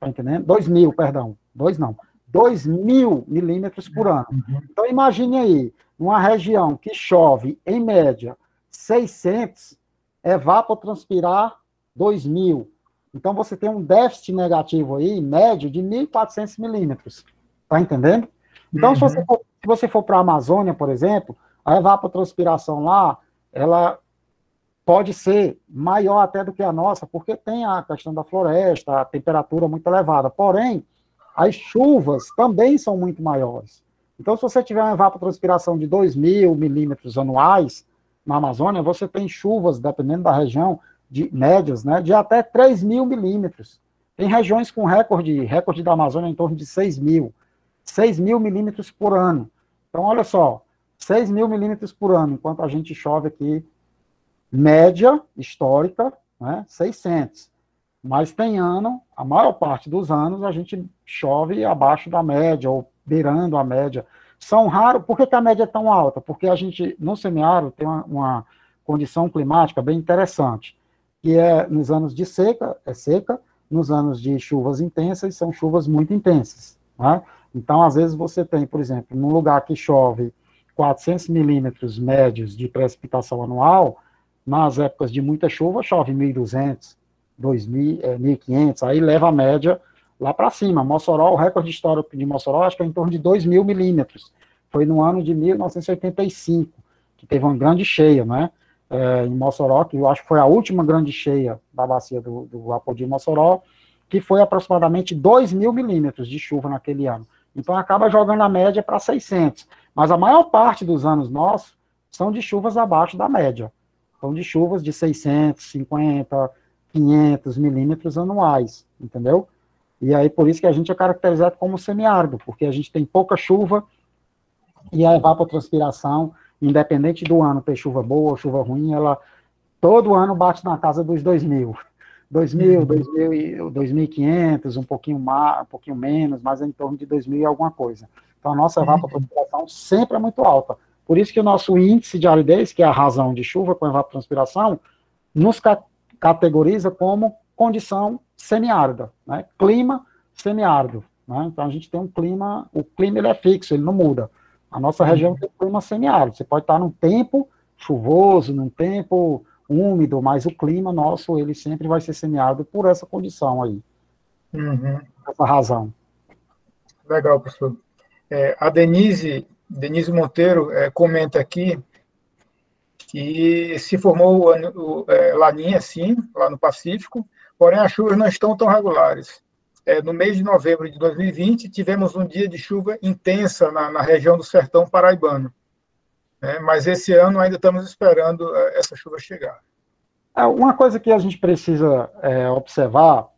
Tá entendendo? 2 mil, perdão. 2 não. 2 mil milímetros por ano. Uhum. Então, imagine aí, numa região que chove, em média, 600, evapotranspirar 2 mil. Então, você tem um déficit negativo aí, médio, de 1.400 milímetros. Tá entendendo? Então, uhum. se você for, se você for para a Amazônia, por exemplo, a evapotranspiração lá, ela pode ser maior até do que a nossa, porque tem a questão da floresta, a temperatura muito elevada. Porém, as chuvas também são muito maiores. Então, se você tiver uma evapotranspiração de 2 mil milímetros anuais na Amazônia, você tem chuvas, dependendo da região, de médias, né, de até 3 mil milímetros. Tem regiões com recorde, recorde da Amazônia em torno de 6 mil. 6 mil milímetros por ano. Então, olha só, 6 mil milímetros por ano, enquanto a gente chove aqui, média histórica, né, 600. Mas tem ano, a maior parte dos anos, a gente chove abaixo da média, ou beirando a média. São raros, por que, que a média é tão alta? Porque a gente, no semiárido, tem uma, uma condição climática bem interessante, que é nos anos de seca, é seca, nos anos de chuvas intensas, são chuvas muito intensas. Né? Então, às vezes, você tem, por exemplo, num lugar que chove 400 milímetros médios de precipitação anual, nas épocas de muita chuva, chove 1.200, 2.000, é, 1.500, aí leva a média lá para cima. Mossoró, o recorde histórico de Mossoró, acho que é em torno de 2.000 milímetros. Foi no ano de 1985, que teve uma grande cheia, né? É, em Mossoró, que eu acho que foi a última grande cheia da bacia do, do Apodi Mossoró, que foi aproximadamente 2 mil milímetros de chuva naquele ano. Então acaba jogando a média para 600. Mas a maior parte dos anos nossos são de chuvas abaixo da média. São de chuvas de 650, 500 milímetros anuais, entendeu? E aí por isso que a gente é caracterizado como semiárido, porque a gente tem pouca chuva e a evapotranspiração, independente do ano ter chuva boa ou chuva ruim, ela todo ano bate na casa dos 2 mil. 2.000, 2.000, 2.500, um pouquinho mais, um pouquinho menos, mas em torno de 2.000 e alguma coisa. Então a nossa evapotranspiração sempre é muito alta. Por isso que o nosso índice de aridez, que é a razão de chuva com evapotranspiração, nos ca categoriza como condição semiárida, né? clima semiárido. Né? Então a gente tem um clima, o clima ele é fixo, ele não muda. A nossa região tem um clima semiárido. Você pode estar num tempo chuvoso, num tempo úmido, mas o clima nosso, ele sempre vai ser semeado por essa condição aí. Uhum. Essa razão. Legal, professor. É, a Denise, Denise Monteiro é, comenta aqui que se formou o, o é, Laninha, sim, lá no Pacífico, porém as chuvas não estão tão regulares. É, no mês de novembro de 2020, tivemos um dia de chuva intensa na, na região do sertão paraibano. Né? Mas esse ano ainda estamos esperando é, essa chuva chegar. É, uma coisa que a gente precisa é, observar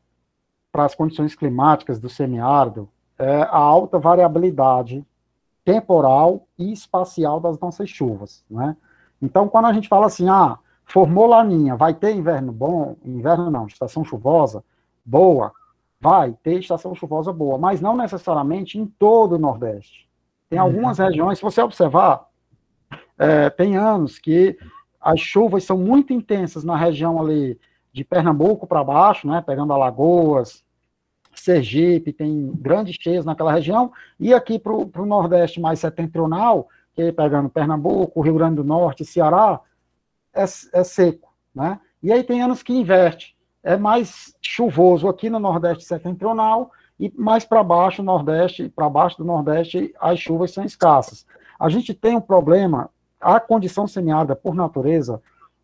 para as condições climáticas do semiárido é a alta variabilidade temporal e espacial das nossas chuvas, né? Então, quando a gente fala assim, ah, formou laninha, vai ter inverno bom, inverno não, estação chuvosa boa, vai ter estação chuvosa boa, mas não necessariamente em todo o Nordeste. Tem uhum. algumas regiões, se você observar, é, tem anos que as chuvas são muito intensas na região ali de Pernambuco para baixo, né, pegando Alagoas, Sergipe, tem grandes cheias naquela região, e aqui para o Nordeste mais setentrional, que é pegando Pernambuco, Rio Grande do Norte, Ceará, é, é seco, né? E aí tem anos que inverte, é mais chuvoso aqui no Nordeste setentrional, e mais para baixo, Nordeste, para baixo do Nordeste, as chuvas são escassas. A gente tem um problema a condição semiárida, por natureza,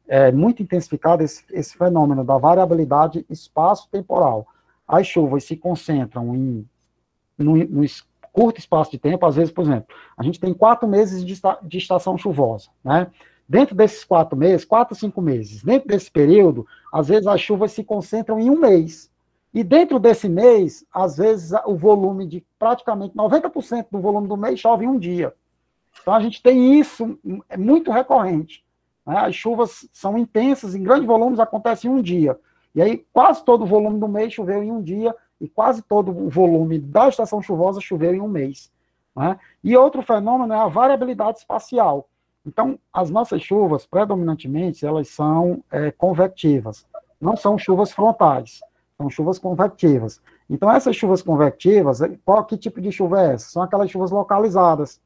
é muito intensificada esse, esse fenômeno da variabilidade espaço-temporal. As chuvas se concentram em no, curto espaço de tempo, às vezes, por exemplo, a gente tem quatro meses de, de estação chuvosa, né? Dentro desses quatro meses, quatro, cinco meses, dentro desse período, às vezes as chuvas se concentram em um mês. E dentro desse mês, às vezes o volume de praticamente 90% do volume do mês chove em um dia. Então a gente tem isso, é muito recorrente. Né? As chuvas são intensas, em grandes volumes, acontecem em um dia. E aí quase todo o volume do mês choveu em um dia, e quase todo o volume da estação chuvosa choveu em um mês. Né? E outro fenômeno é a variabilidade espacial. Então, as nossas chuvas, predominantemente, elas são é, convectivas. Não são chuvas frontais, são chuvas convectivas. Então, essas chuvas convectivas, qual que tipo de chuva é essa? São aquelas chuvas localizadas.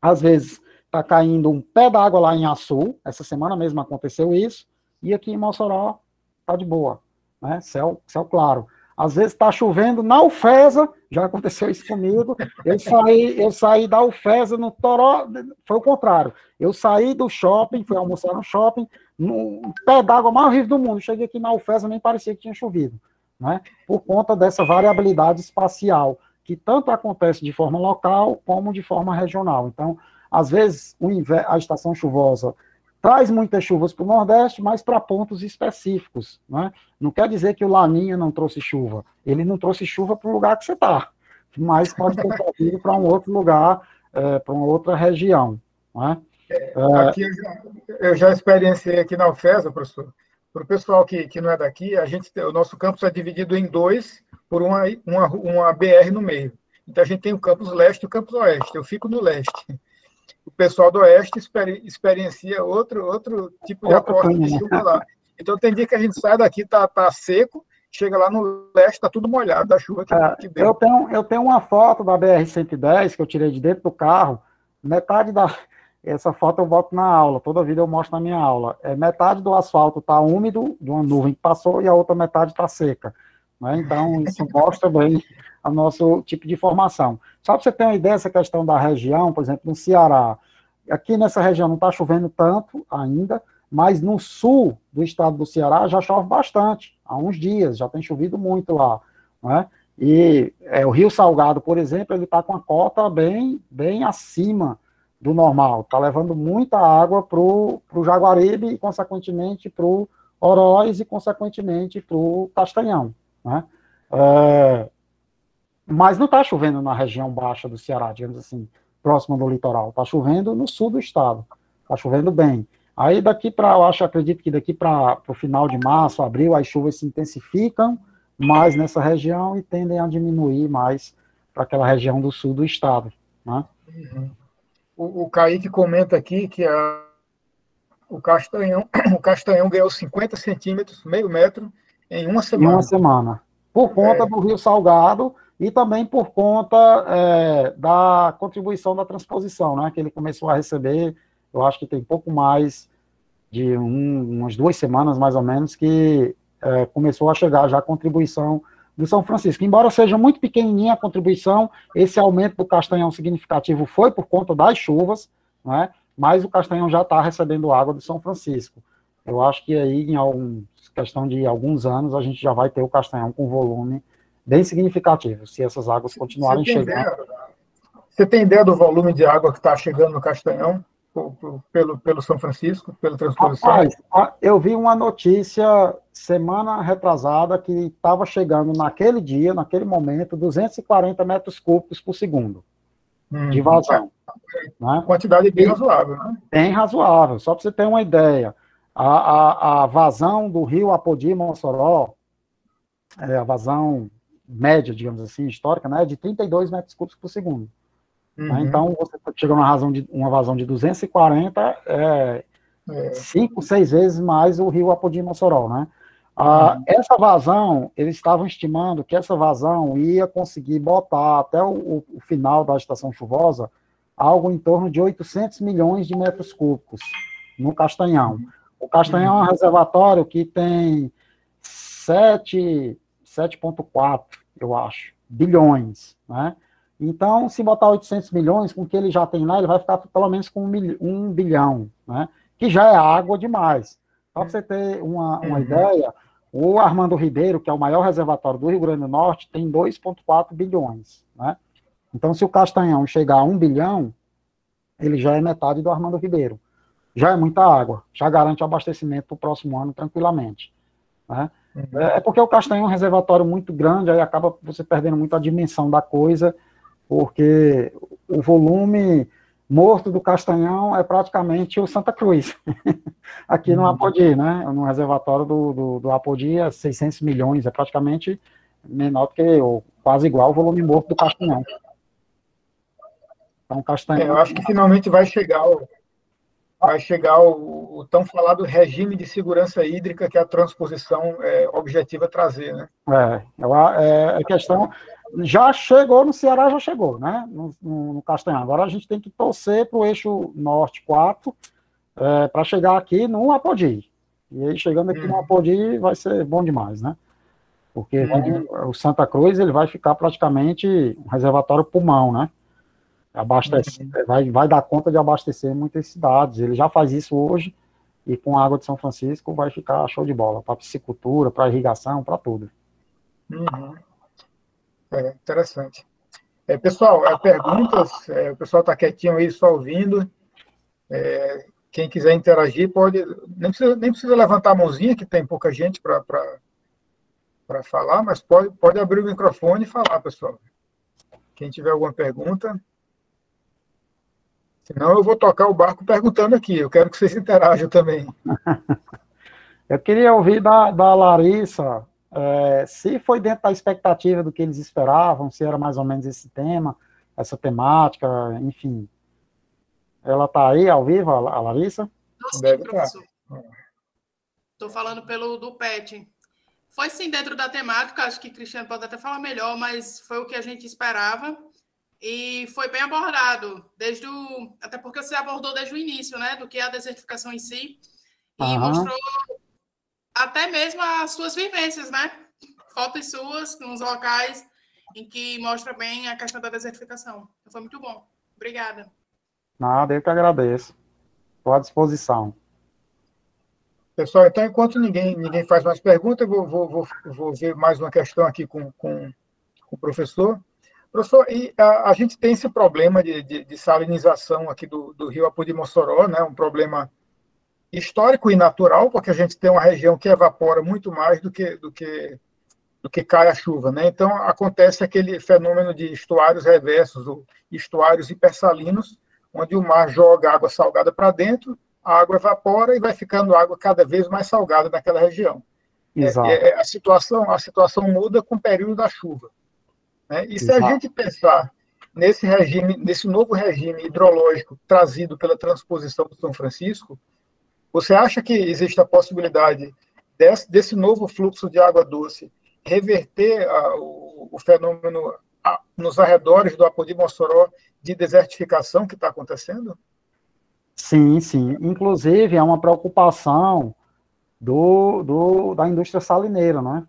Às vezes está caindo um pé d'água lá em Açu, essa semana mesmo aconteceu isso, e aqui em Mossoró está de boa, né? Céu, céu claro. Às vezes está chovendo na Ufesa, já aconteceu isso comigo. Eu saí, eu saí da Ufesa no Toró, foi o contrário. Eu saí do shopping, fui almoçar no shopping, no pé d'água mais horrível do mundo. Cheguei aqui na Ufesa, nem parecia que tinha chovido, né? Por conta dessa variabilidade espacial que tanto acontece de forma local como de forma regional. Então, às vezes, a estação chuvosa traz muitas chuvas para o Nordeste, mas para pontos específicos. Né? Não quer dizer que o Laninha não trouxe chuva. Ele não trouxe chuva para o lugar que você está, mas pode ter trazido para um outro lugar, é, para uma outra região. Né? Aqui eu já, eu já experienciei aqui na UFESA, professor. Para o pessoal que, que não é daqui, a gente, o nosso campus é dividido em dois por uma, uma, uma BR no meio. Então a gente tem o campus leste e o campus oeste. Eu fico no leste. O pessoal do oeste exper, experiencia outro, outro tipo de aporte de chuva lá. Então tem dia que a gente sai daqui, tá, tá seco, chega lá no leste, tá tudo molhado da chuva que, é, que Eu tenho, eu tenho uma foto da BR-110 que eu tirei de dentro do carro, metade da, essa foto eu boto na aula, toda vida eu mostro na minha aula. É, metade do asfalto está úmido, de uma nuvem que passou, e a outra metade está seca. Né? Então, isso mostra bem o nosso tipo de formação. Só para você ter uma ideia dessa questão da região, por exemplo, no Ceará, aqui nessa região não está chovendo tanto ainda, mas no sul do estado do Ceará já chove bastante, há uns dias, já tem chovido muito lá. Né? E é, o Rio Salgado, por exemplo, ele está com a cota bem, bem acima do normal. Está levando muita água para o Jaguaribe e, consequentemente, para o Oroz e, consequentemente, para o Castanhão. Né? É, mas não está chovendo na região baixa do Ceará, digamos assim, próxima do litoral. Está chovendo no sul do estado. Está chovendo bem. Aí daqui para, eu acho, acredito que daqui para o final de março, abril, as chuvas se intensificam mais nessa região e tendem a diminuir mais para aquela região do sul do estado. Né? Uhum o, o Kaique comenta aqui que a, o, Castanhão, o Castanhão ganhou 50 centímetros, meio metro, em uma semana. Em uma semana. Por conta é. do Rio Salgado e também por conta é, da contribuição da transposição, né, que ele começou a receber, eu acho que tem pouco mais de um, umas duas semanas, mais ou menos, que é, começou a chegar já a contribuição do São Francisco. Embora seja muito pequenininha a contribuição, esse aumento do castanhão significativo foi por conta das chuvas, né? mas o castanhão já está recebendo água do São Francisco. Eu acho que aí, em algum, questão de alguns anos, a gente já vai ter o castanhão com volume bem significativo, se essas águas continuarem você chegando. Ideia, você tem ideia do volume de água que está chegando no castanhão? Pelo, pelo São Francisco, pela transposição? Rapaz, eu vi uma notícia semana retrasada que estava chegando naquele dia, naquele momento, 240 metros cúbicos por segundo hum, de vazão. Né? Quantidade bem razoável, né? Bem razoável. Só para você ter uma ideia, a, a, a vazão do rio Apodi Mossoró, é, a vazão média, digamos assim, histórica, né, é de 32 metros cúbicos por segundo. Né? Uhum. Então, você chega numa razão de, uma vazão de 240, é, é. cinco, seis vezes mais o rio Apodi Mossoró, né? Ah, uhum. Essa vazão, eles estavam estimando que essa vazão ia conseguir botar até o, o, final da estação chuvosa algo em torno de 800 milhões de metros cúbicos no Castanhão. O Castanhão uhum. é um reservatório que tem 7,4, eu acho, bilhões, né? Então, se botar 800 milhões, com o que ele já tem lá, ele vai ficar pelo menos com um, bilhão, né? que já é água demais. Só para você ter uma, uma uhum. ideia, o Armando Ribeiro, que é o maior reservatório do Rio Grande do Norte, tem 2,4 bilhões. Né? Então, se o Castanhão chegar a um bilhão, ele já é metade do Armando Ribeiro. Já é muita água, já garante o abastecimento para o próximo ano tranquilamente. Né? Uhum. É porque o Castanhão é um reservatório muito grande, aí acaba você perdendo muito a dimensão da coisa, porque o volume morto do Castanhão é praticamente o Santa Cruz, aqui no uhum. Apodi, né? No reservatório do, do, do Apodi é 600 milhões, é praticamente menor do que, ou quase igual o volume morto do Castanhão. Então, Castanhão... É, eu acho que finalmente vai chegar o, vai chegar o, o, tão falado regime de segurança hídrica que a transposição é, objetiva trazer, né? É, é, é questão já chegou no Ceará, já chegou, né? No, no, no Castanhal. Agora a gente tem que torcer para o eixo norte 4 é, para chegar aqui no Apodi. E aí, chegando aqui no uhum. Apodi, vai ser bom demais, né? Porque uhum. o Santa Cruz ele vai ficar praticamente um reservatório pulmão, né? Abastece, uhum. vai, vai dar conta de abastecer muitas cidades. Ele já faz isso hoje e com a água de São Francisco vai ficar show de bola para piscicultura, para irrigação, para tudo. Uhum. É, interessante. É, pessoal, é, perguntas, é, o pessoal está quietinho aí, só ouvindo. É, quem quiser interagir pode. Nem precisa, nem precisa levantar a mãozinha, que tem pouca gente para falar, mas pode, pode abrir o microfone e falar, pessoal. Quem tiver alguma pergunta. Senão eu vou tocar o barco perguntando aqui. Eu quero que vocês interajam também. eu queria ouvir da, da Larissa é, se foi dentro da expectativa do que eles esperavam, se era mais ou menos esse tema, essa temática, enfim. Ela está aí ao vivo, a Larissa? Não, sim, professor. Estou falando pelo do PET. Foi sim dentro da temática, acho que Cristiano pode até falar melhor, mas foi o que a gente esperava. E foi bem abordado, desde o. Até porque você abordou desde o início, né? Do que é a desertificação em si. E uhum. mostrou até mesmo as suas vivências, né? Fotos suas nos locais em que mostra bem a questão da desertificação. Então, foi muito bom. Obrigada. Nada, eu que agradeço. Estou à disposição. Pessoal, então, enquanto ninguém, ninguém faz mais perguntas, eu vou, vou, vou, vou ver mais uma questão aqui com, com, com o professor. Professor, e a, a, gente tem esse problema de, de, de salinização aqui do, do, rio Apu de Mossoró, né? um problema histórico e natural, porque a gente tem uma região que evapora muito mais do que, do que, do que cai a chuva. Né? Então, acontece aquele fenômeno de estuários reversos, ou estuários hipersalinos, onde o mar joga água salgada para dentro, a água evapora e vai ficando água cada vez mais salgada naquela região. É, Exato. É, é, a, situação, a situação muda com o período da chuva. Né? E se a gente pensar nesse regime, nesse novo regime hidrológico trazido pela transposição do São Francisco, você acha que existe a possibilidade desse, desse novo fluxo de água doce reverter a, o, o, fenômeno a, nos arredores do Apodi Mossoró de desertificação que está acontecendo? Sim, sim. Inclusive, é uma preocupação do, do, da indústria salineira, não é?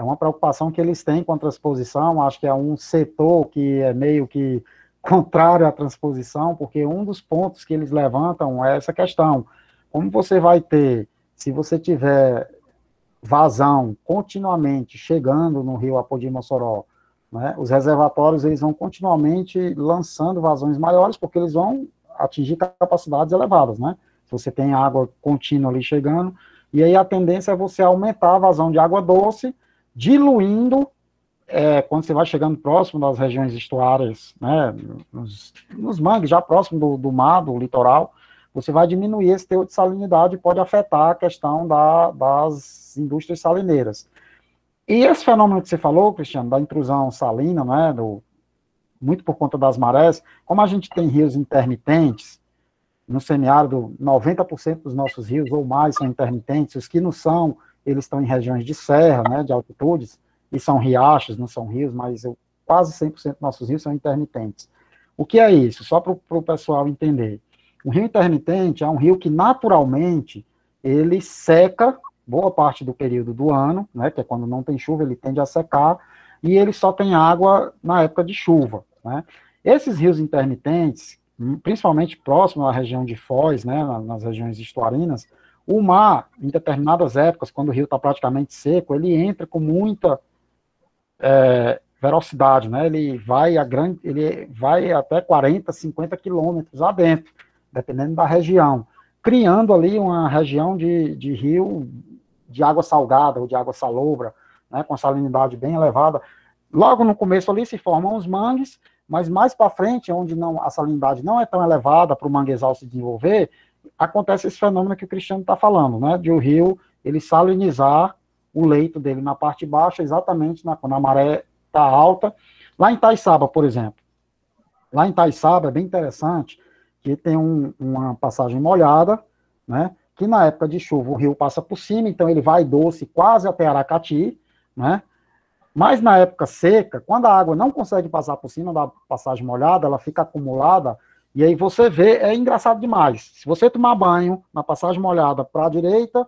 é uma preocupação que eles têm com a transposição, acho que é um setor que é meio que contrário à transposição, porque um dos pontos que eles levantam é essa questão. Como você vai ter, se você tiver vazão continuamente chegando no rio Apodi Mossoró, né, os reservatórios eles vão continuamente lançando vazões maiores, porque eles vão atingir capacidades elevadas, né? Se você tem água contínua ali chegando, e aí a tendência é você aumentar a vazão de água doce, diluindo é, quando você vai chegando próximo das regiões estuárias, né, nos, nos mangues, já próximo do, do, mar, do litoral, você vai diminuir esse teor de salinidade e pode afetar a questão da, das indústrias salineiras. E esse fenômeno que você falou, Cristiano, da intrusão salina, né, do, muito por conta das marés, como a gente tem rios intermitentes, no semiárido, 90% dos nossos rios ou mais são intermitentes, os que não são, eles estão em regiões de serra, né, de altitudes, e são riachos, não são rios, mas eu, quase 100% dos nossos rios são intermitentes. O que é isso? Só para o pessoal entender. Um rio intermitente é um rio que naturalmente ele seca boa parte do período do ano, né, que é quando não tem chuva, ele tende a secar, e ele só tem água na época de chuva. Né? Esses rios intermitentes, principalmente próximo à região de Foz, né, nas regiões estuarinas, o mar, em determinadas épocas, quando o rio está praticamente seco, ele entra com muita é, velocidade, né? Ele vai a grande, ele vai até 40, 50 quilômetros adentro, dependendo da região, criando ali uma região de, de rio de água salgada ou de água salobra, né, com salinidade bem elevada. Logo no começo ali se formam os mangues, mas mais para frente, onde não, a salinidade não é tão elevada para o manguezal se desenvolver, acontece esse fenômeno que o Cristiano está falando, né? De o rio ele salinizar o leito dele na parte baixa, exatamente na, quando a maré está alta. Lá em Taiçaba, por exemplo. Lá em Taiçaba é bem interessante que tem um, uma passagem molhada, né? Que na época de chuva o rio passa por cima, então ele vai doce quase até Aracati, né? Mas na época seca, quando a água não consegue passar por cima da passagem molhada, ela fica acumulada e aí você vê, é engraçado demais. Se você tomar banho na passagem molhada para a direita,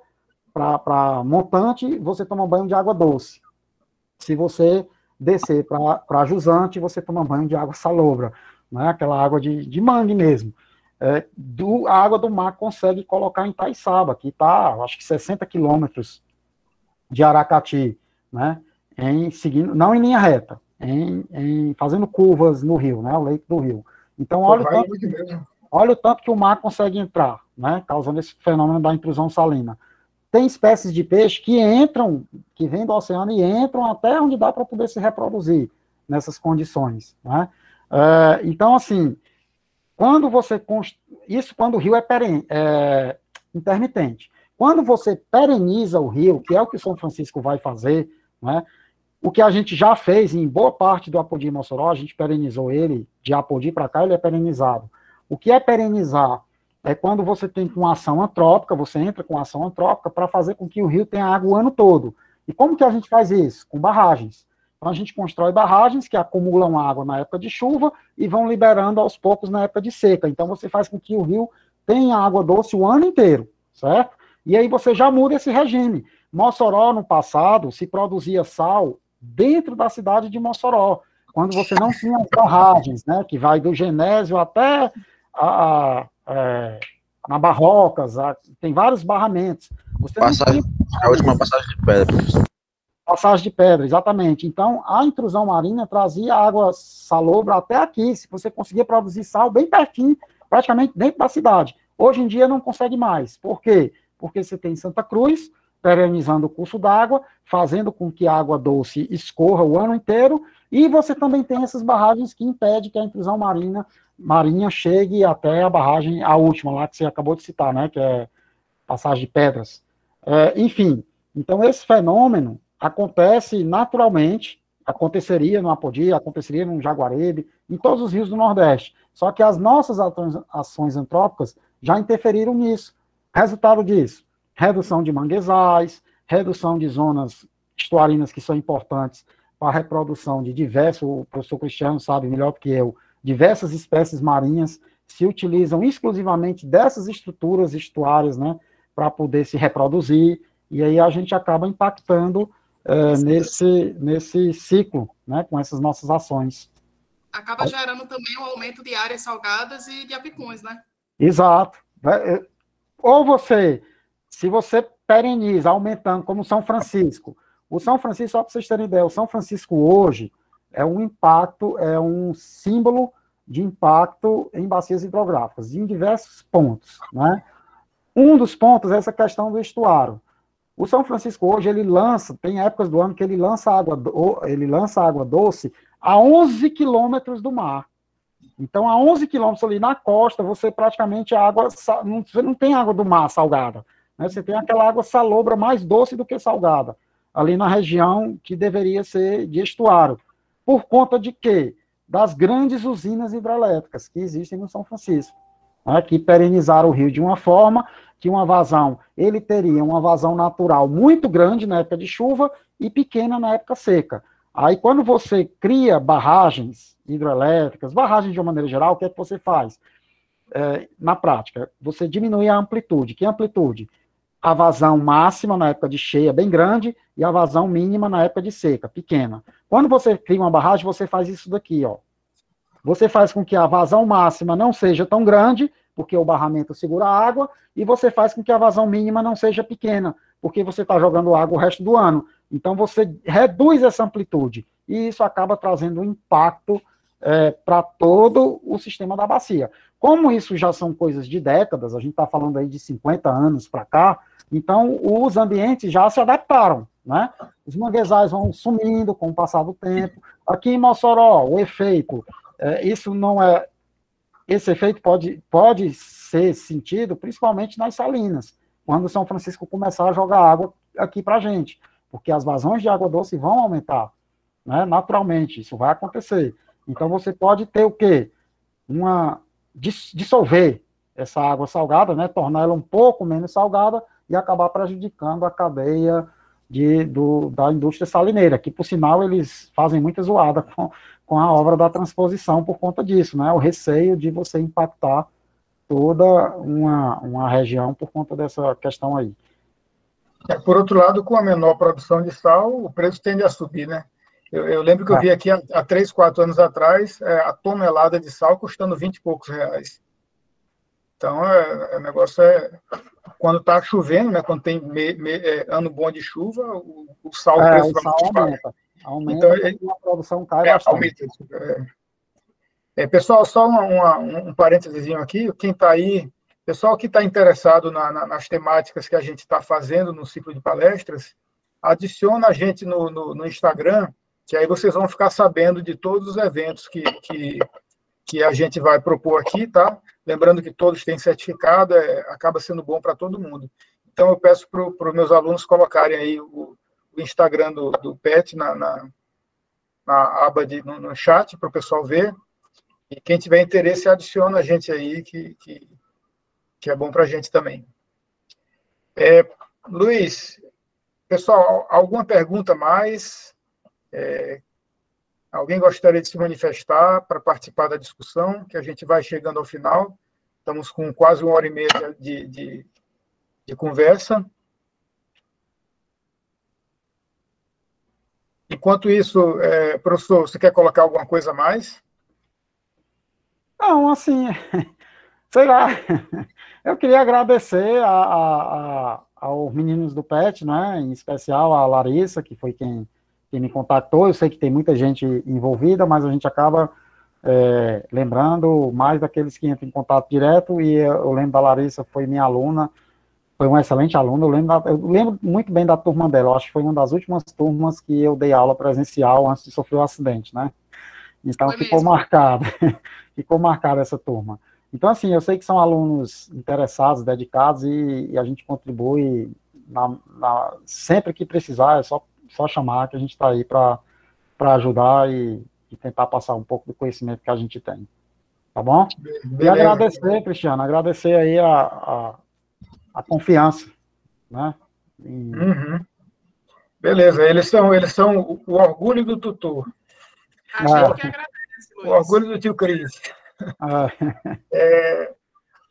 para montante, você toma banho de água doce. Se você descer para jusante, você toma banho de água salobra, né? aquela água de, de mangue mesmo. É, do, a água do mar consegue colocar em Taiçaba, que está, acho que 60 quilômetros de Aracati, né? em seguindo, não em linha reta, em, em, fazendo curvas no rio, né, o leito do rio. Então, olha, o tanto, olha o tanto que o mar consegue entrar, né, causando esse fenômeno da intrusão salina. Tem espécies de peixe que entram, que vêm do oceano e entram até onde dá para poder se reproduzir nessas condições. Né? É, então, assim, quando você. Const... Isso quando o rio é, peren... é intermitente. Quando você pereniza o rio, que é o que São Francisco vai fazer, né? O que a gente já fez em boa parte do Apodi Mossoró, a gente perenizou ele, de Apodi para cá, ele é perenizado. O que é perenizar? É quando você tem uma ação antrópica, você entra com ação antrópica para fazer com que o rio tenha água o ano todo. E como que a gente faz isso? Com barragens. Então a gente constrói barragens que acumulam água na época de chuva e vão liberando aos poucos na época de seca. Então você faz com que o rio tenha água doce o ano inteiro, certo? E aí você já muda esse regime. Mossoró, no passado, se produzia sal dentro da cidade de Mossoró, quando você não tinha as barragens, né, que vai do Genésio até a, a, é, na Barrocas, a, tem vários barramentos. Você passagem, a última passagem de pedra, Passagem de pedra, exatamente. Então, a intrusão marinha trazia água salobra até aqui, se você conseguia produzir sal bem pertinho, praticamente dentro da cidade. Hoje em dia não consegue mais. Por quê? Porque você tem Santa Cruz, perenizando o curso d'água, fazendo com que a água doce escorra o ano inteiro, e você também tem essas barragens que impedem que a intrusão marinha, marinha chegue até a barragem, a última lá que você acabou de citar, né, que é passagem de pedras. É, enfim, então esse fenômeno acontece naturalmente, aconteceria no Apodi, aconteceria no Jaguarebe, em todos os rios do Nordeste. Só que as nossas ações antrópicas já interferiram nisso. Resultado disso, redução de manguezais, redução de zonas estuarinas que são importantes para a reprodução de diversos, o professor Cristiano sabe melhor do que eu, diversas espécies marinhas se utilizam exclusivamente dessas estruturas estuárias, né, para poder se reproduzir, e aí a gente acaba impactando é, nesse, nesse ciclo, né, com essas nossas ações. Acaba gerando também o um aumento de áreas salgadas e de apicuns, né? Exato. É, ou você se você pereniza, aumentando, como São Francisco, o São Francisco, só para vocês terem ideia, o São Francisco hoje é um impacto, é um símbolo de impacto em bacias hidrográficas, em diversos pontos. Né? Um dos pontos é essa questão do estuário. O São Francisco hoje ele lança, tem épocas do ano que ele lança água, ele lança água doce a 11 quilômetros do mar. Então, a 11 quilômetros ali na costa, você praticamente a água, não, você não tem água do mar salgada. Né? Você tem aquela água salobra mais doce do que salgada, ali na região que deveria ser de estuário. Por conta de quê? Das grandes usinas hidrelétricas que existem no São Francisco, né? que perenizaram o rio de uma forma que uma vazão, ele teria uma vazão natural muito grande na época de chuva e pequena na época seca. Aí, quando você cria barragens hidrelétricas, barragens de uma maneira geral, o que é que você faz? É, na prática, você diminui a amplitude. Que amplitude? a vazão máxima na época de cheia bem grande e a vazão mínima na época de seca, pequena. Quando você cria uma barragem, você faz isso daqui, ó. Você faz com que a vazão máxima não seja tão grande, porque o barramento segura a água, e você faz com que a vazão mínima não seja pequena, porque você está jogando água o resto do ano. Então você reduz essa amplitude, e isso acaba trazendo um impacto é, para todo o sistema da bacia. Como isso já são coisas de décadas, a gente está falando aí de 50 anos para cá, então, os ambientes já se adaptaram, né? Os manguezais vão sumindo com o passar do tempo. Aqui em Mossoró, o efeito, é, isso não é. Esse efeito pode, pode ser sentido principalmente nas salinas, quando São Francisco começar a jogar água aqui para a gente, porque as vazões de água doce vão aumentar, né? Naturalmente, isso vai acontecer. Então, você pode ter o quê? Uma. dissolver essa água salgada, né? Tornar ela um pouco menos salgada e acabar prejudicando a cadeia de, do, da indústria salineira, que, por sinal, eles fazem muita zoada com, com a obra da transposição por conta disso, né? O receio de você impactar toda uma, uma região por conta dessa questão aí. É, por outro lado, com a menor produção de sal, o preço tende a subir, né? Eu, eu lembro que eu é. vi aqui há, há três, quatro anos atrás é, a tonelada de sal custando 20 e poucos reais. Então, é, o negócio é. Quando está chovendo, né, quando tem me, me, é, ano bom de chuva, o, o sal, é, o sal aumenta. Aumenta então, a produção cai é, bastante. Aumenta, é. é. pessoal, só uma, uma, um parênteses aqui, quem está aí, pessoal que está interessado na, na, nas temáticas que a gente está fazendo no ciclo de palestras, adiciona a gente no, no, no, Instagram, que aí vocês vão ficar sabendo de todos os eventos que, que, que a gente vai propor aqui, tá? Lembrando que todos têm certificado, é, acaba sendo bom para todo mundo. Então, eu peço para os meus alunos colocarem aí o, o Instagram do, do PET na, na, na aba de, no, no chat para o pessoal ver. E quem tiver interesse, adiciona a gente aí, que, que, que é bom para a gente também. É, Luiz, pessoal, alguma pergunta mais? É, alguém gostaria de se manifestar para participar da discussão, que a gente vai chegando ao final. Estamos com quase uma hora e meia de, de, de conversa. Enquanto isso, é, professor, você quer colocar alguma coisa a mais? Não, assim, sei lá. Eu queria agradecer a, a, a, aos meninos do PET, né, em especial a Larissa, que foi quem, quem me contactou. Eu sei que tem muita gente envolvida, mas a gente acaba é, lembrando mais daqueles que entram em contato direto. E eu lembro da Larissa, foi minha aluna, foi um excelente aluno. Eu lembro, eu lembro muito bem da turma dela. Eu acho que foi uma das últimas turmas que eu dei aula presencial antes de sofrer o um acidente, né? Então foi ficou mesmo. marcado, ficou marcada essa turma. Então, assim, eu sei que são alunos interessados, dedicados, e, e a gente contribui na, na, sempre que precisar, é só, só chamar que a gente está aí para ajudar e, e, tentar passar um pouco do conhecimento que a gente tem. Tá bom? Beleza. E agradecer, Cristiano, agradecer aí a, a, a confiança, né? Em... Uhum. Beleza, eles são, eles são o orgulho do tutor. A gente ah. que agradece, Luiz. O orgulho do tio Cris. Ah. É,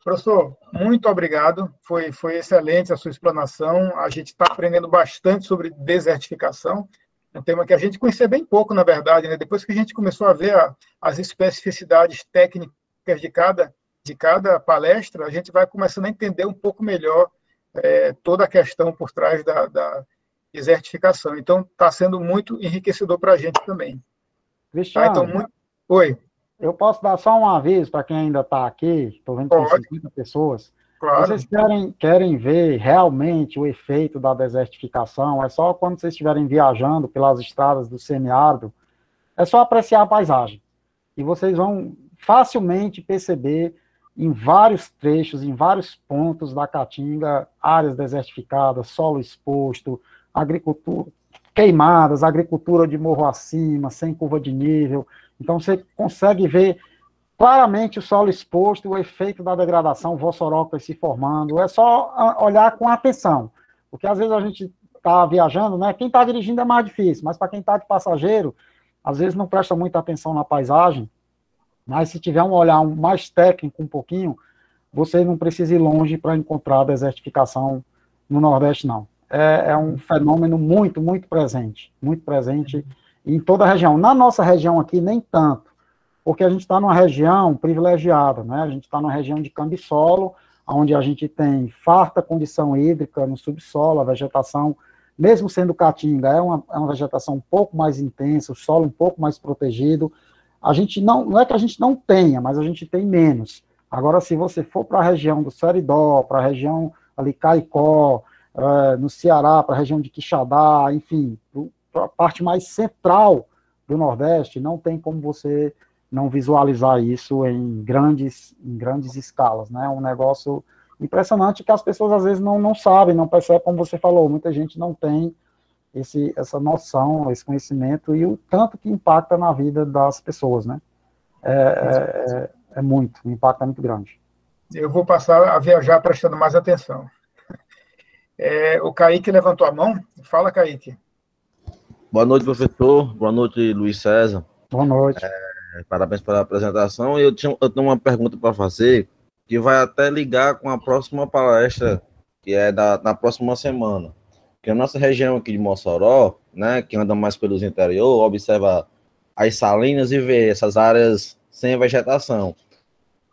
professor, muito obrigado. Foi, foi excelente a sua explanação. A gente está aprendendo bastante sobre desertificação. É um tema que a gente conhecia bem pouco, na verdade. Né? Depois que a gente começou a ver a, as especificidades técnicas de cada, de cada palestra, a gente vai começando a entender um pouco melhor é, toda a questão por trás da, da desertificação. Então, está sendo muito enriquecedor para a gente também. Cristiano, tá? então, muito... Oi. Eu posso dar só um aviso para quem ainda está aqui, estou vendo que tem 50 pessoas. Claro. Vocês querem, querem ver realmente o efeito da desertificação, é só quando vocês estiverem viajando pelas estradas do semiárido, é só apreciar a paisagem. E vocês vão facilmente perceber em vários trechos, em vários pontos da Caatinga, áreas desertificadas, solo exposto, agricultura, queimadas, agricultura de morro acima, sem curva de nível, então você consegue ver claramente o solo exposto, o efeito da degradação, vossoróclas se formando. É só ah, olhar com atenção, porque às vezes a gente está viajando, né? Quem está dirigindo é mais difícil, mas para quem está de passageiro, às vezes não presta muita atenção na paisagem. Mas se tiver um olhar mais técnico, um pouquinho, você não precisa ir longe para encontrar desertificação no Nordeste, não. É, é um fenômeno muito, muito presente, muito presente em toda a região. Na nossa região aqui, nem tanto, porque a gente está numa região privilegiada, né? A gente está numa região de cambisolo, onde a gente tem farta condição hídrica no subsolo, a vegetação, mesmo sendo caatinga, é uma, é uma vegetação um pouco mais intensa, o solo um pouco mais protegido. A gente não, não é que a gente não tenha, mas a gente tem menos. Agora, se você for para a região do Seridó, para a região ali Caicó, uh, no Ceará, para a região de Quixadá, enfim, a parte mais central do Nordeste, não tem como você não visualizar isso em grandes, em grandes escalas, né? Um negócio impressionante que as pessoas às vezes não, não sabem, não percebem, como você falou, muita gente não tem esse, essa noção, esse conhecimento e o tanto que impacta na vida das pessoas, né? É, é, é, muito, o impacto é muito grande. Eu vou passar a viajar prestando mais atenção. É, o Kaique levantou a mão. Fala, Kaique. Boa noite, professor. Boa noite, Luiz César. Boa noite. É, parabéns pela apresentação. Eu, tinha, eu tenho uma pergunta para fazer que vai até ligar com a próxima palestra, que é da, na próxima semana. Que a nossa região aqui de Mossoró, né, que anda mais pelos interior, observa as salinas e vê essas áreas sem vegetação.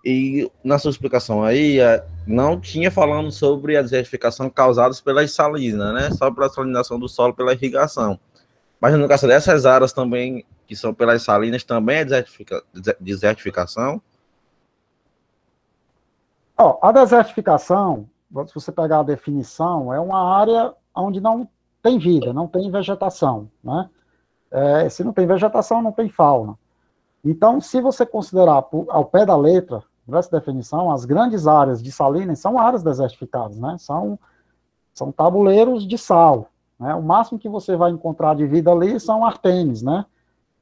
E na sua explicação aí, é, não tinha falando sobre a desertificação causadas pelas salinas, né? Só pela salinização do solo pela irrigação. Mas no caso dessas áreas também, que são pelas salinas, também é desertifica, desertificação? Oh, a desertificação, se você pegar a definição, é uma área onde não tem vida, não tem vegetação, né? É, se não tem vegetação, não tem fauna. Então, se você considerar ao pé da letra, essa definição, as grandes áreas de salinas são áreas desertificadas, né? São, são tabuleiros de sal. Né? O máximo que você vai encontrar de vida ali são artenes, né?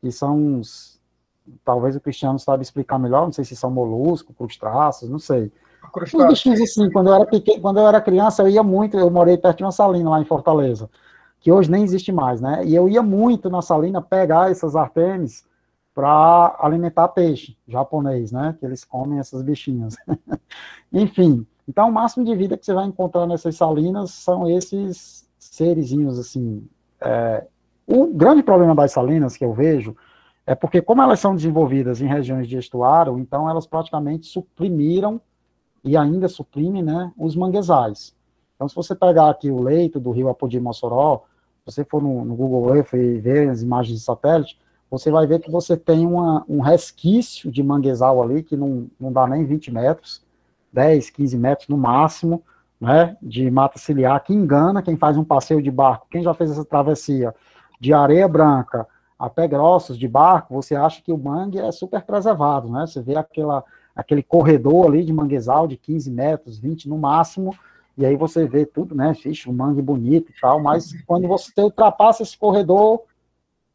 Que são os, talvez o Cristiano saiba explicar melhor, não sei se são moluscos, crustáceos, não sei. Os bichinhos assim, quando eu era pequeno, quando eu era criança, eu ia muito, eu morei perto de uma salina lá em Fortaleza, que hoje nem existe mais, né? E eu ia muito na salina pegar essas artenes para alimentar peixe japonês, né? Que eles comem essas bichinhas. Enfim, então o máximo de vida que você vai encontrar nessas salinas são esses serizinhos assim. É, o grande problema das salinas que eu vejo é porque como elas são desenvolvidas em regiões de estuário, então elas praticamente suprimiram e ainda suprimem, né, os manguezais. Então, se você pegar aqui o leito do rio Apodi Mossoró, você for no, no Google Earth e ver as imagens de satélite, você vai ver que você tem uma, um resquício de manguezal ali, que não, não dá nem 20 metros, 10, 15 metros no máximo, né, de mata ciliar, que engana quem faz um passeio de barco, quem já fez essa travessia de areia branca a pé grossos de barco, você acha que o mangue é super preservado, né, você vê aquela, aquele corredor ali de manguezal de 15 metros, 20 no máximo, e aí você vê tudo, né, fixe, um mangue bonito e tal, mas quando você ultrapassa esse corredor,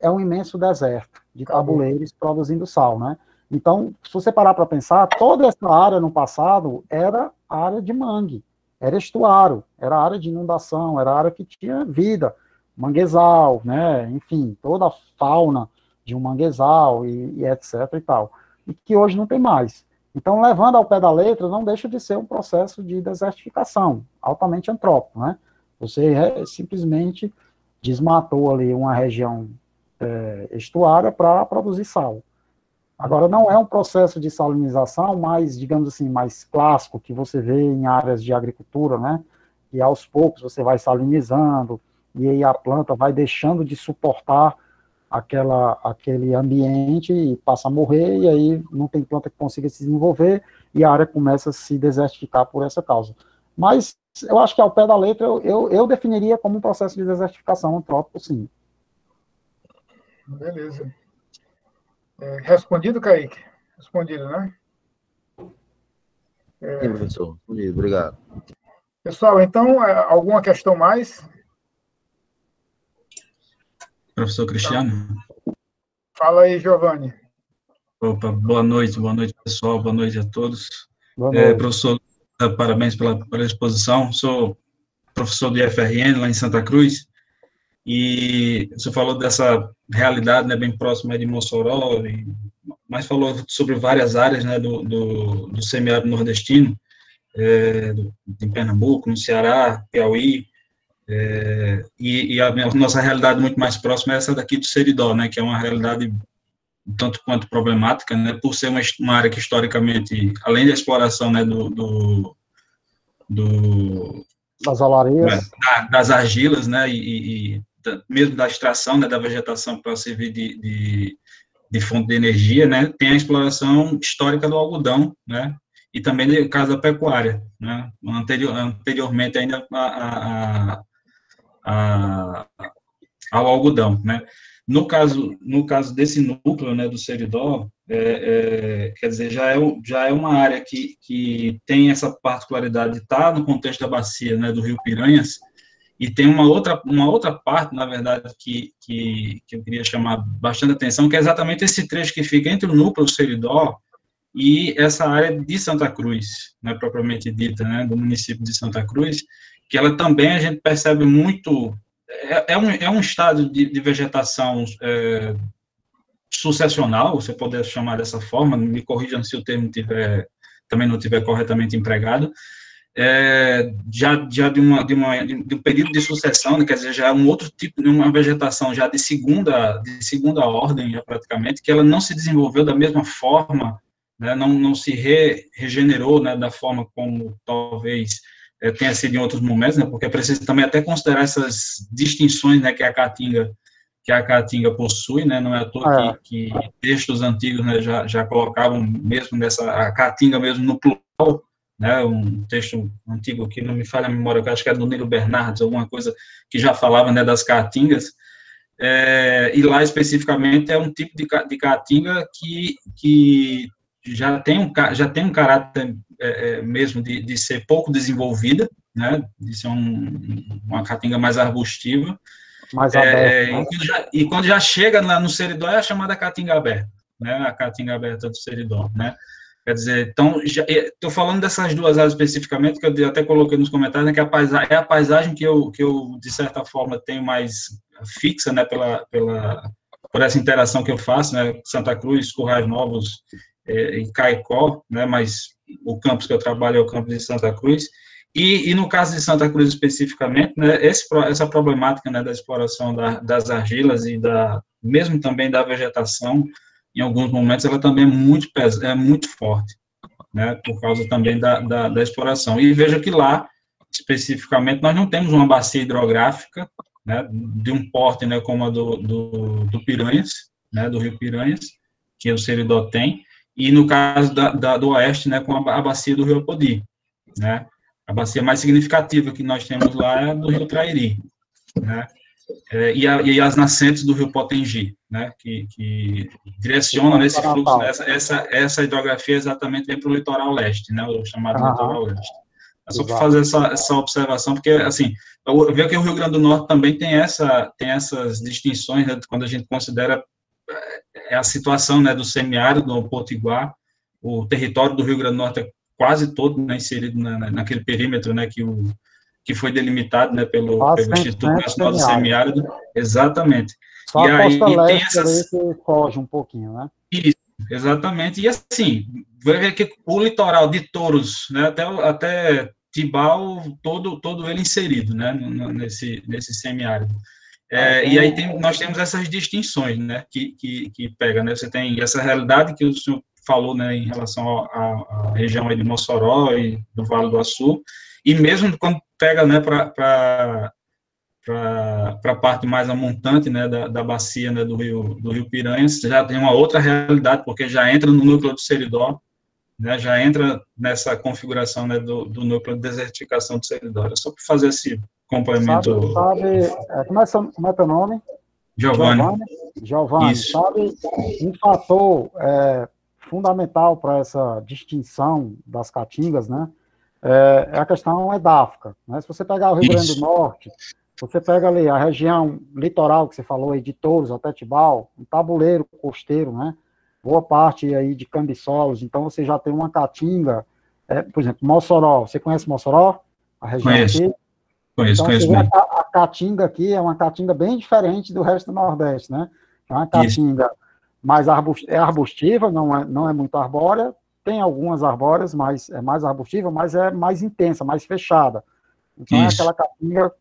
é um imenso deserto de tabuleiros produzindo sal, né? Então, se você parar para pensar, toda essa área no passado era área de mangue, era estuário, era área de inundação, era área que tinha vida, manguezal, né? Enfim, toda a fauna de um manguezal e, e etc e tal, e que hoje não tem mais. Então, levando ao pé da letra, não deixa de ser um processo de desertificação, altamente antrópico, né? Você é, simplesmente desmatou ali uma região é, estuária para produzir sal. Agora, não é um processo de salinização mais, digamos assim, mais clássico que você vê em áreas de agricultura, né? E aos poucos você vai salinizando, e aí a planta vai deixando de suportar aquela, aquele ambiente e passa a morrer, e aí não tem planta que consiga se desenvolver, e a área começa a se desertificar por essa causa. Mas eu acho que ao pé da letra, eu, eu, eu definiria como um processo de desertificação antrópico, sim. Beleza. É, respondido, Kaique? Respondido, né? É... Sim, professor. Respondido, obrigado. Pessoal, então, é, alguma questão mais? Professor Cristiano? Fala aí, Giovanni. Opa, boa noite, boa noite, pessoal, boa noite a todos. Boa é, noite. É, professor, parabéns pela, pela exposição. Sou professor do IFRN lá em Santa Cruz, e você falou dessa realidade né, bem próxima de Mossoró, e, mas falou sobre várias áreas né, do, do, do semiárido nordestino, é, do, em Pernambuco, no Ceará, Piauí, é, e, e, a nossa realidade muito mais próxima é essa daqui do Seridó, né, que é uma realidade tanto quanto problemática, né, por ser uma, uma área que historicamente, além da exploração né, do, do, do das alarias, das argilas, né, e, e mesmo da extração né, da vegetação para servir de, de, de, fonte de energia, né, tem a exploração histórica do algodão, né, e também no caso da pecuária, né, anterior, anteriormente ainda a, a, a, ao algodão, né. No caso, no caso desse núcleo, né, do Seridó, é, é, quer dizer, já é, já é uma área que, que tem essa particularidade de estar no contexto da bacia, né, do Rio Piranhas, e tem uma outra, uma outra parte, na verdade, que, que, que eu queria chamar bastante atenção, que é exatamente esse trecho que fica entre o núcleo Seridó e essa área de Santa Cruz, né, propriamente dita, né, do município de Santa Cruz, que ela também a gente percebe muito, é, é um, é um estado de, de vegetação é, sucessional, você pode chamar dessa forma, me corrijam se o termo tiver, também não tiver corretamente empregado, é, já, já de, uma, de, uma, de um período de sucessão, né, quer dizer, já é um outro tipo de uma vegetação já de segunda, de segunda ordem, já praticamente, que ela não se desenvolveu da mesma forma, né, não, não se re, regenerou né, da forma como talvez é, tenha sido em outros momentos, né, porque é preciso também até considerar essas distinções né, que a Caatinga que a caatinga possui, né? Não é à toa é. Que, que, textos antigos né, já, já colocavam mesmo nessa a caatinga mesmo no plural, né? Um texto antigo que não me falha a memória, eu acho que é do Nilo Bernardes, alguma coisa que já falava né, das caatingas. É, e lá especificamente é um tipo de, de caatinga que, que já tem um, já tem um caráter é, é, mesmo de, de ser pouco desenvolvida, né, de ser um, uma caatinga mais arbustiva, mais é, aberta, né? e, quando já, e, quando já, chega lá no seridó é a chamada caatinga aberta, né, a caatinga aberta do seridó, né, quer dizer, então, estou falando dessas duas áreas especificamente, que eu até coloquei nos comentários, né, que a paisagem, é a paisagem que eu, que eu, de certa forma, tenho mais fixa, né, pela, pela, por essa interação que eu faço, né, Santa Cruz, Currais Novos é, e Caicó, né, mas o campus que eu trabalho é o campus de Santa Cruz, e, e no caso de Santa Cruz especificamente, né, esse, essa problemática né, da exploração da, das argilas e da, mesmo também da vegetação, em alguns momentos ela também é muito, é muito forte, né, por causa também da, da, da exploração. E veja que lá, especificamente, nós não temos uma bacia hidrográfica né, de um porte né, como a do, do, do Piranhas, né, do Rio Piranhas, que o Seridó tem, e no caso da, da, do Oeste, né, com a, a bacia do Rio Apodi, né, a bacia mais significativa que nós temos lá é do Rio Trairi, né, é, e, a, e, as nascentes do Rio Potengi, né, que, que direcionam nesse fluxo, né, essa, essa, essa hidrografia exatamente vem para o litoral leste, né, o chamado litoral leste. É só para fazer essa, essa observação, porque, assim, eu vejo que o Rio Grande do Norte também tem, essa, tem essas distinções, né, quando a gente considera é, a situação né, do semiárido, do Potiguar, o território do Rio Grande do Norte é quase todo né, inserido na, naquele perímetro né, que, o, que foi delimitado né, pelo, pelo Instituto Nacional do Semiárido. Exatamente. Só e a aí tem essas... que foge um pouquinho, né? Isso, exatamente. E assim, vai ver que o litoral de Touros, né, até, até Tibau, todo, todo ele inserido, né, nesse, nesse semiárido. É, e aí tem, nós temos essas distinções, né, que, que, que pega, né, você tem essa realidade que o senhor falou, né, em relação à região de Mossoró e do Vale do Açu, e mesmo quando pega, né, para para a parte mais amontante, né, da, da bacia, né, do rio, do rio Piranhas, já tem uma outra realidade, porque já entra no núcleo do Seridó, né, já entra nessa configuração, né, do, do núcleo de desertificação do Seridó. É só para fazer esse complemento. Sabe, sabe é, como, é, como é teu nome? Giovanni. Giovanni, sabe, um fator é, fundamental para essa distinção das caatingas, né, é, é a questão edáfica. Né? Se você pegar o Rio Grande do Norte, você pega ali a região litoral que você falou aí, de Touros até Tibau, um tabuleiro costeiro, né? Boa parte aí de cambisolos, então você já tem uma caatinga, é, por exemplo, Mossoró, você conhece Mossoró? A região conheço. aqui? Conheço, então, conheço a, a caatinga aqui é uma caatinga bem diferente do resto do Nordeste, né? É uma caatinga Isso. mais é arbustiva, não é, não é muito arbórea, tem algumas arbóreas, mas é mais arbustiva, mas é mais intensa, mais fechada. Então é Isso. é aquela caatinga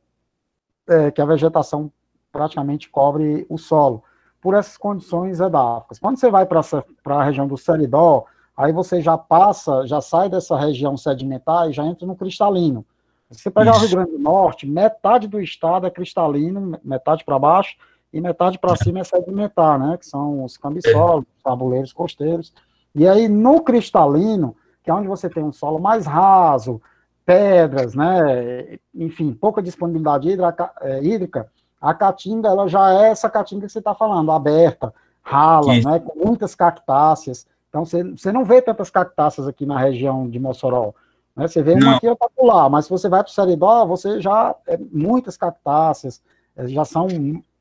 é, que a vegetação praticamente cobre o solo, por essas condições edáficas. Quando você vai para a região do Seridó, aí você já passa, já sai dessa região sedimentar e já entra no cristalino. Se você pegar Isso. o Rio Grande do Norte, metade do estado é cristalino, metade para baixo, e metade para cima é sedimentar, né? Que são os cambisolos, os tabuleiros costeiros. E aí, no cristalino, que é onde você tem um solo mais raso, pedras, né? Enfim, pouca disponibilidade é, hídrica, a caatinga ela já é essa caatinga que você está falando, aberta, rala, né? Com muitas cactáceas. Então você, você não vê tantas cactáceas aqui na região de Mossoró. Né? Você vê uma aqui ou lá, mas se você vai para o Seridó, você já é muitas cactáceas, é, já são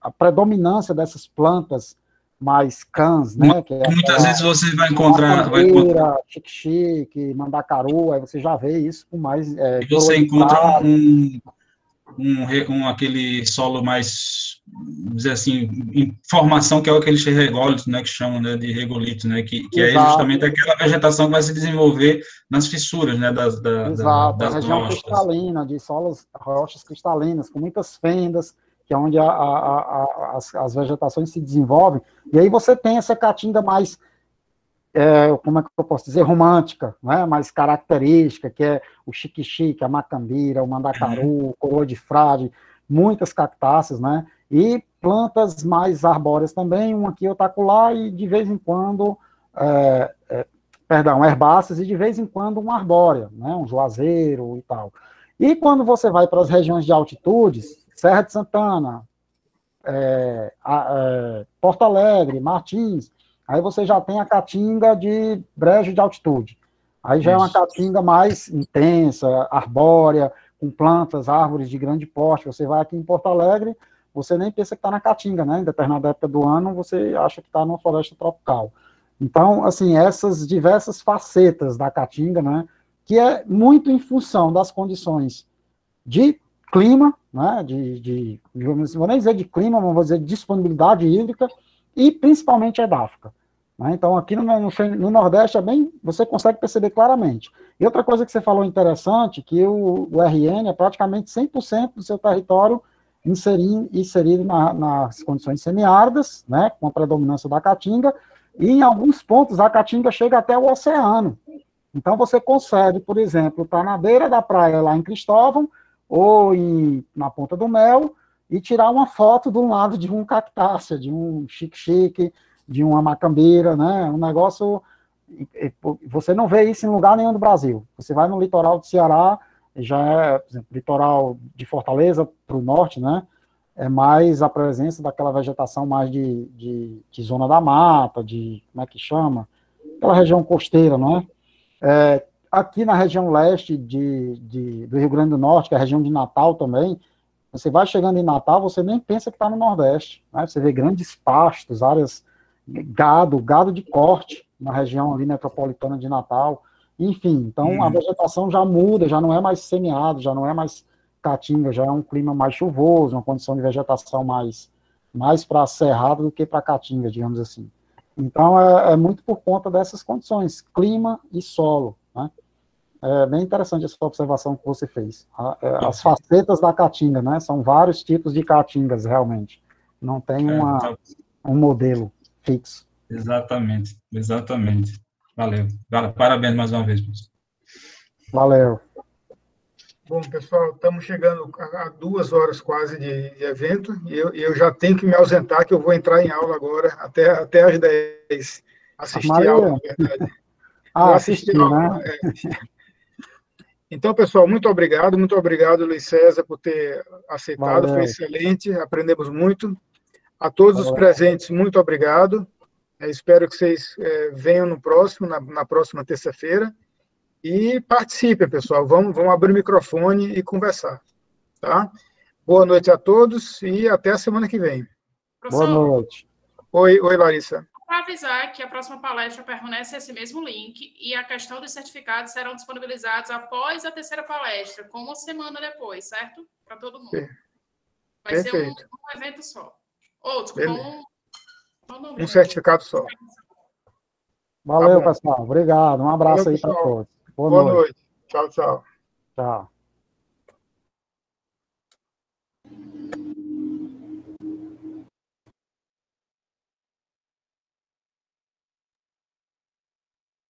a predominância dessas plantas mais cãs, né? É Muitas vezes você vai encontrar. Vai encontrar... Chique-chique, mandacaru, aí você já vê isso com mais. É, você encontra um, um, um, aquele solo mais, dizer assim, em formação, que é aquele rególito, né? Que chamam né, de regolito, né? Que, que é justamente aquela vegetação que vai se desenvolver nas fissuras, né? Das, da, Exato, da, das região rochas. cristalina, de solos, rochas cristalinas, com muitas fendas que é onde a, a, a, as, as, vegetações se desenvolvem, e aí você tem essa caatinga mais, é, como é que eu posso dizer, romântica, né, mais característica, que é o chique-chique, a macambira, o mandacaru, uhum. o coroa de frade, muitas cactáceas, né, e plantas mais arbóreas também, um aqui, outro lá, e de vez em quando, é, é, perdão, herbáceas, e de vez em quando uma arbórea, né, um juazeiro e tal. E quando você vai para as regiões de altitudes, Serra de Santana, é, a, é, Porto Alegre, Martins, aí você já tem a caatinga de brejo de altitude. Aí já Isso. é uma caatinga mais intensa, arbórea, com plantas, árvores de grande porte. Você vai aqui em Porto Alegre, você nem pensa que está na caatinga, né? Em determinada época do ano, você acha que está numa floresta tropical. Então, assim, essas diversas facetas da caatinga, né? Que é muito em função das condições de clima, né? De, de vou nem dizer de clima, vou dizer de disponibilidade hídrica e principalmente edáfica. Né? Então, aqui no, no, no, Nordeste é bem, você consegue perceber claramente. E outra coisa que você falou interessante, que o, o RN é praticamente 100% do seu território inserido, inserido na, nas condições semiáridas, né, com a predominância da caatinga, e em alguns pontos a caatinga chega até o oceano. Então, você consegue, por exemplo, estar tá na beira da praia lá em Cristóvão, ou em, na Ponta do Mel, e tirar uma foto do lado de um cactácea, de um chique-chique, de uma macambeira, né? Um negócio. Você não vê isso em lugar nenhum do Brasil. Você vai no litoral do Ceará, já é, por exemplo, litoral de Fortaleza para o norte, né? É mais a presença daquela vegetação mais de, de, de, zona da mata, de como é que chama? Aquela região costeira, não é? Aqui na região leste de, de, do Rio Grande do Norte, que é a região de Natal também, você vai chegando em Natal, você nem pensa que está no Nordeste. Né? Você vê grandes pastos, áreas gado, gado de corte na região ali metropolitana de Natal. Enfim, então hum. a uhum. vegetação já muda, já não é mais semiado, já não é mais caatinga, já é um clima mais chuvoso, uma condição de vegetação mais, mais para cerrado do que para caatinga, digamos assim. Então é, é, muito por conta dessas condições, clima e solo. Né? É bem interessante essa observação que você fez. É, as facetas da caatinga, né? São vários tipos de caatingas, realmente. Não tem é, uma, tá. um modelo fixo. Exatamente, exatamente. Valeu. Parabéns mais uma vez, professor. Valeu. Bom, pessoal, estamos chegando a duas horas quase de, de evento e eu, eu, já tenho que me ausentar, que eu vou entrar em aula agora até, até às 10. Assistir a aula, na verdade. Ah, assistir, né? É. Então, pessoal, muito obrigado, muito obrigado, Luiz César, por ter aceitado, Valeu. foi excelente, aprendemos muito. A todos os presentes, muito obrigado. É, espero que vocês é, venham no próximo, na, na próxima terça-feira. E participem, pessoal. Vamos, vamos abrir o microfone e conversar. Tá? Boa noite a todos e até a semana que vem. Boa noite. Oi, oi Larissa. Para avisar que a próxima palestra permanece esse mesmo link e a questão dos certificados serão disponibilizados após a terceira palestra, com uma semana depois, certo? Para todo mundo. Vai Perfeito. ser um, um evento só. Outro, com um certificado só. Valeu, tá pessoal. Obrigado. Um abraço Valeu, aí para todos. Boa, Boa noite. noite. Tchau, tchau. Tchau.